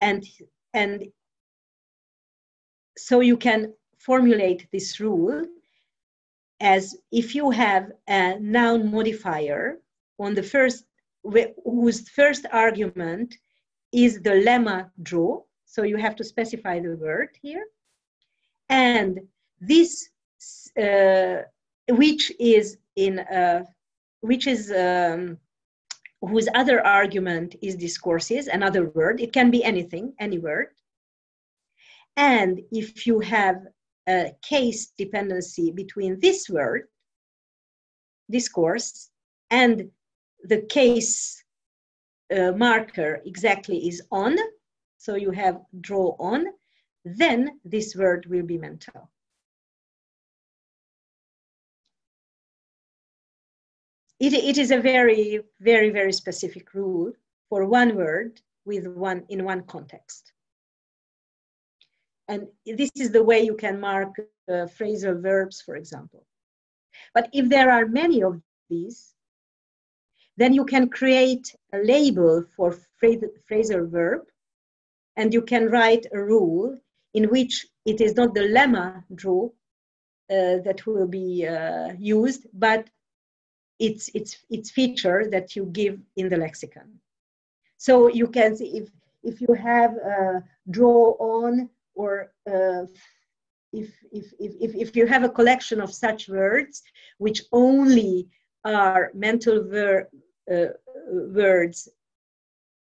And, and so you can formulate this rule as if you have a noun modifier on the first, whose first argument is the lemma draw. So you have to specify the word here. And this uh, which is in uh, which is um, whose other argument is discourses, another word. It can be anything, any word. And if you have a case dependency between this word, discourse, and the case uh, marker exactly is on, so you have draw on, then this word will be mental. It, it is a very, very, very specific rule for one word with one in one context. And this is the way you can mark uh, phrasal verbs, for example. But if there are many of these, then you can create a label for phrasal verb and you can write a rule in which it is not the lemma draw uh, that will be uh, used, but its, its, its feature that you give in the lexicon. So you can see if, if you have a draw on or uh, if, if, if, if you have a collection of such words which only are mental ver, uh, words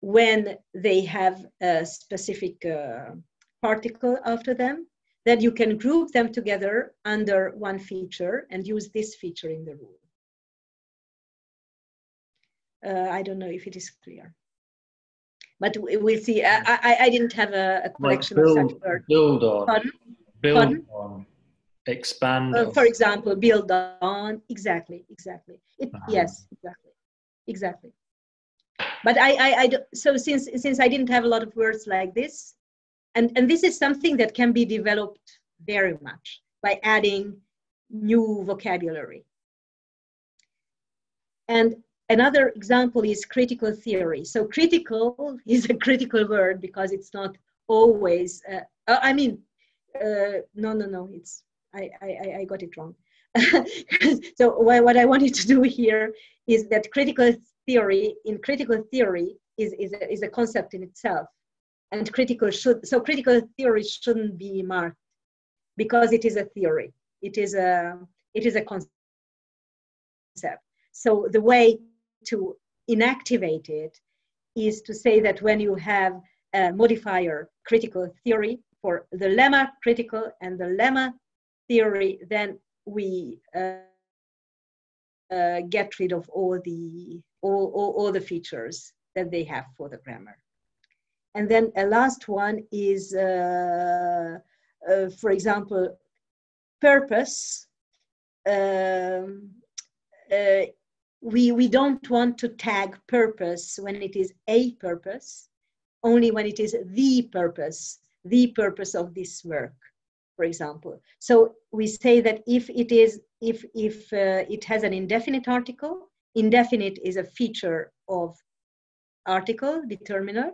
when they have a specific uh, particle after them, then you can group them together under one feature and use this feature in the rule. Uh, I don't know if it is clear. But we'll see. I, I, I didn't have a, a collection like build, of such words. Build on. Pardon? Build Pardon? on. Expand. Uh, on. for example, build on. Exactly, exactly. It, Uh-huh. Yes, exactly, exactly. But I, I, I, don't- so since since I didn't have a lot of words like this, and and this is something that can be developed very much by adding new vocabulary. And another example is critical theory. So critical [laughs] is a critical word because it's not always. Uh, uh, I mean, uh, no, no, no. It's I, I, I got it wrong. [laughs] so what, what I wanted to do here is that critical theory in critical theory is, is, a, is a concept in itself and critical should so critical theory shouldn't be marked because it is a theory it is a it is a concept so the way to inactivate it is to say that when you have a modifier critical theory for the lemma critical and the lemma theory then we uh, uh, get rid of all the all, all, all the features that they have for the grammar. And then a last one is uh, uh, for example purpose um, uh, we we don't want to tag purpose when it is a purpose only when it is the purpose the purpose of this work for example. So we say that if it is if if uh, it has an indefinite article indefinite is a feature of article determiner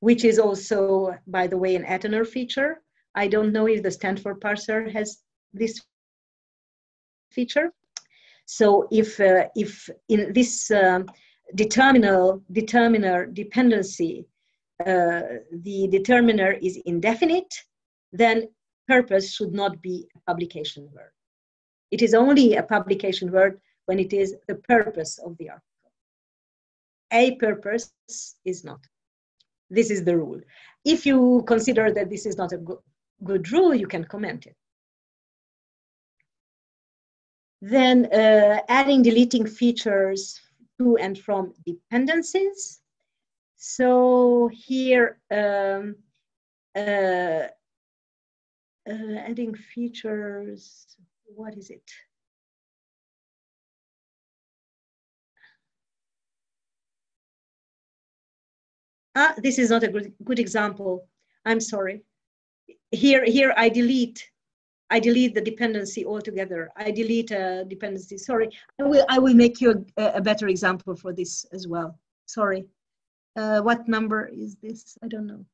which is also by the way an Athanor feature. I don't know if the stanford parser has this feature so if uh, if in this um, determinal determiner dependency uh, the determiner is indefinite then purpose should not be a publication word. It is only a publication word when it is the purpose of the article. A purpose is not. This is the rule. If you consider that this is not a good rule you can comment it then uh, adding, deleting features to and from dependencies. So here, um, uh, uh, adding features, what is it? Ah, this is not a good, good example. I'm sorry. Here, here I delete I delete the dependency altogether. I delete a dependency. Sorry, I will, I will make you a, a better example for this as well. Sorry. Uh, what number is this? I don't know.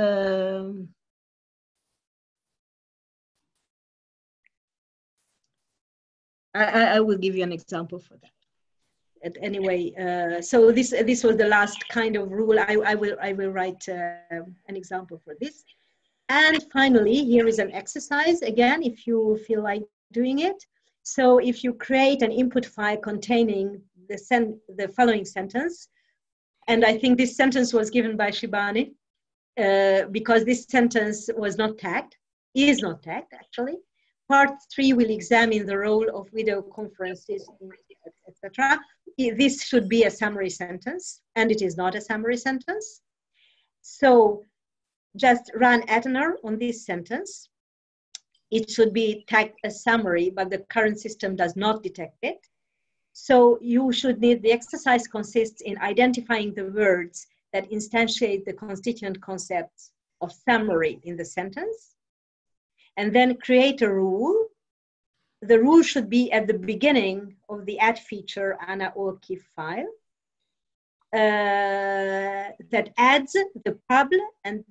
Um, I, I will give you an example for that. At anyway, uh, so this this was the last kind of rule. I, I will I will write uh, an example for this. And finally, here is an exercise, again, if you feel like doing it. So if you create an input file containing the, sen- the following sentence. And I think this sentence was given by Shibani uh, because this sentence was not tagged, is not tagged actually. Part three will examine the role of video conferences, etc. This should be a summary sentence, and it is not a summary sentence. So just run Athanor on this sentence. It should be tagged as summary, but the current system does not detect it. So you should need, the exercise consists in identifying the words that instantiate the constituent concepts of summary in the sentence, and then create a rule. The rule should be at the beginning of the add feature Ana ORCIF file uh, that adds the pub and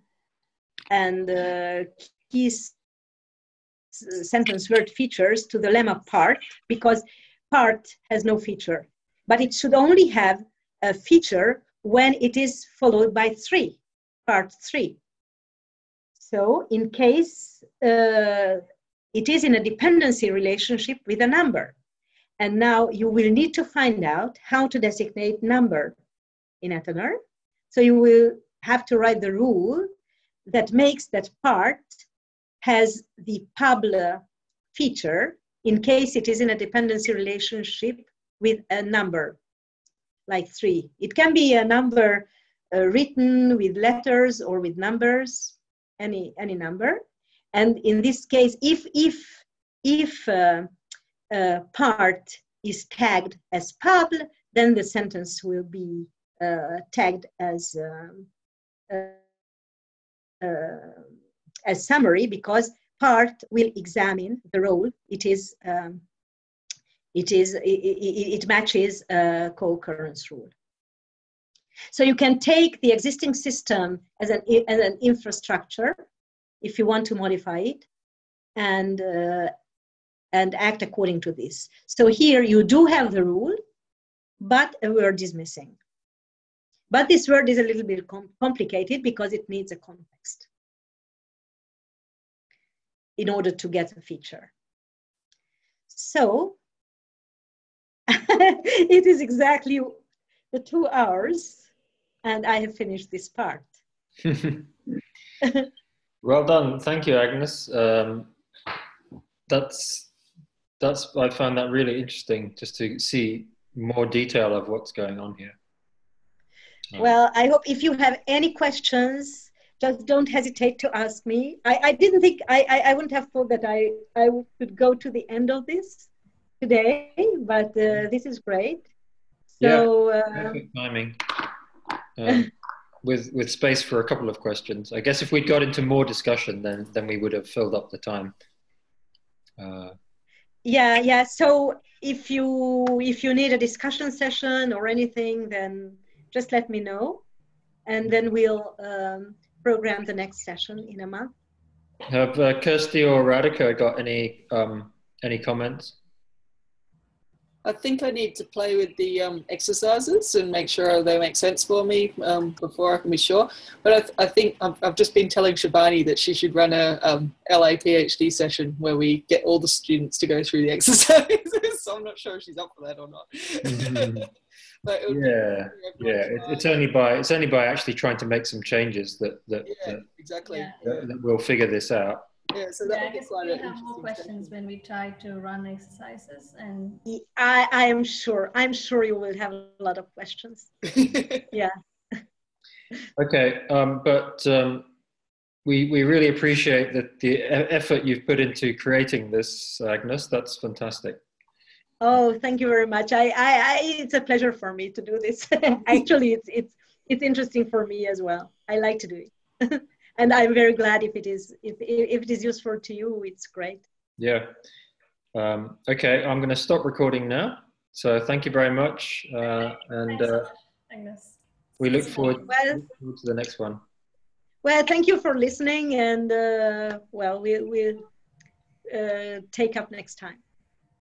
and uh, key sentence word features to the lemma part because part has no feature, but it should only have a feature when it is followed by three, part three. So in case uh, it is in a dependency relationship with a number. And now you will need to find out how to designate number in Athanor. So you will have to write the rule that makes that part has the public feature in case it is in a dependency relationship with a number like three. It can be a number uh, written with letters or with numbers, any, any number. And in this case, if, if, if uh, a part is tagged as pub, then the sentence will be uh, tagged as um, uh, uh, as summary because part will examine the role it is um, it is it, it, it matches a co-occurrence rule. So you can take the existing system as an as an infrastructure if you want to modify it and uh, and act according to this. So here you do have the rule but a word is missing but this word is a little bit com complicated because it needs a context in order to get a feature. So [laughs] it is exactly the two hours and I have finished this part. [laughs] well done. Thank you, Agnes. Um, that's, that's, I found that really interesting just to see more detail of what's going on here. Well, I hope if you have any questions, just don't hesitate to ask me. I, I didn't think, I, I, I wouldn't have thought that I, I could go to the end of this today, but uh, this is great. So, yeah, uh, perfect timing. Um, [laughs] with, with space for a couple of questions. I guess if we'd got into more discussion, then, then we would have filled up the time. Uh, yeah, yeah. So if you if you need a discussion session or anything, then just let me know and then we'll um, program the next session in a month. Have uh, Kirsty or Radhika got any um, any comments? I think I need to play with the um, exercises and make sure they make sense for me um, before I can be sure. But I, th I think I've, I've, just been telling Shibani that she should run a um, LA PhD session where we get all the students to go through the [laughs] exercises. so I'm not sure if she's up for that or not. Mm-hmm. yeah, yeah. It, it's only by it's only by actually trying to make some changes that that, yeah, that exactly yeah. That, that we'll figure this out. Yeah, so that yeah, I guess we have more questions when we try to run exercises and I, I am sure I'm sure you will have a lot of questions. [laughs] yeah. Okay, um, but um, we we really appreciate that the effort you've put into creating this, Agnes. That's fantastic. Oh, thank you very much. I, I, I it's a pleasure for me to do this. [laughs] Actually, it's it's it's interesting for me as well. I like to do it. [laughs] and I'm very glad if it is if if it is useful to you. It's great. Yeah. Um, okay, I'm going to stop recording now. So thank you very much, uh, and uh, we look forward, well, look forward, to the next one. Well, thank you for listening, and uh, well, we will uh, take up next time.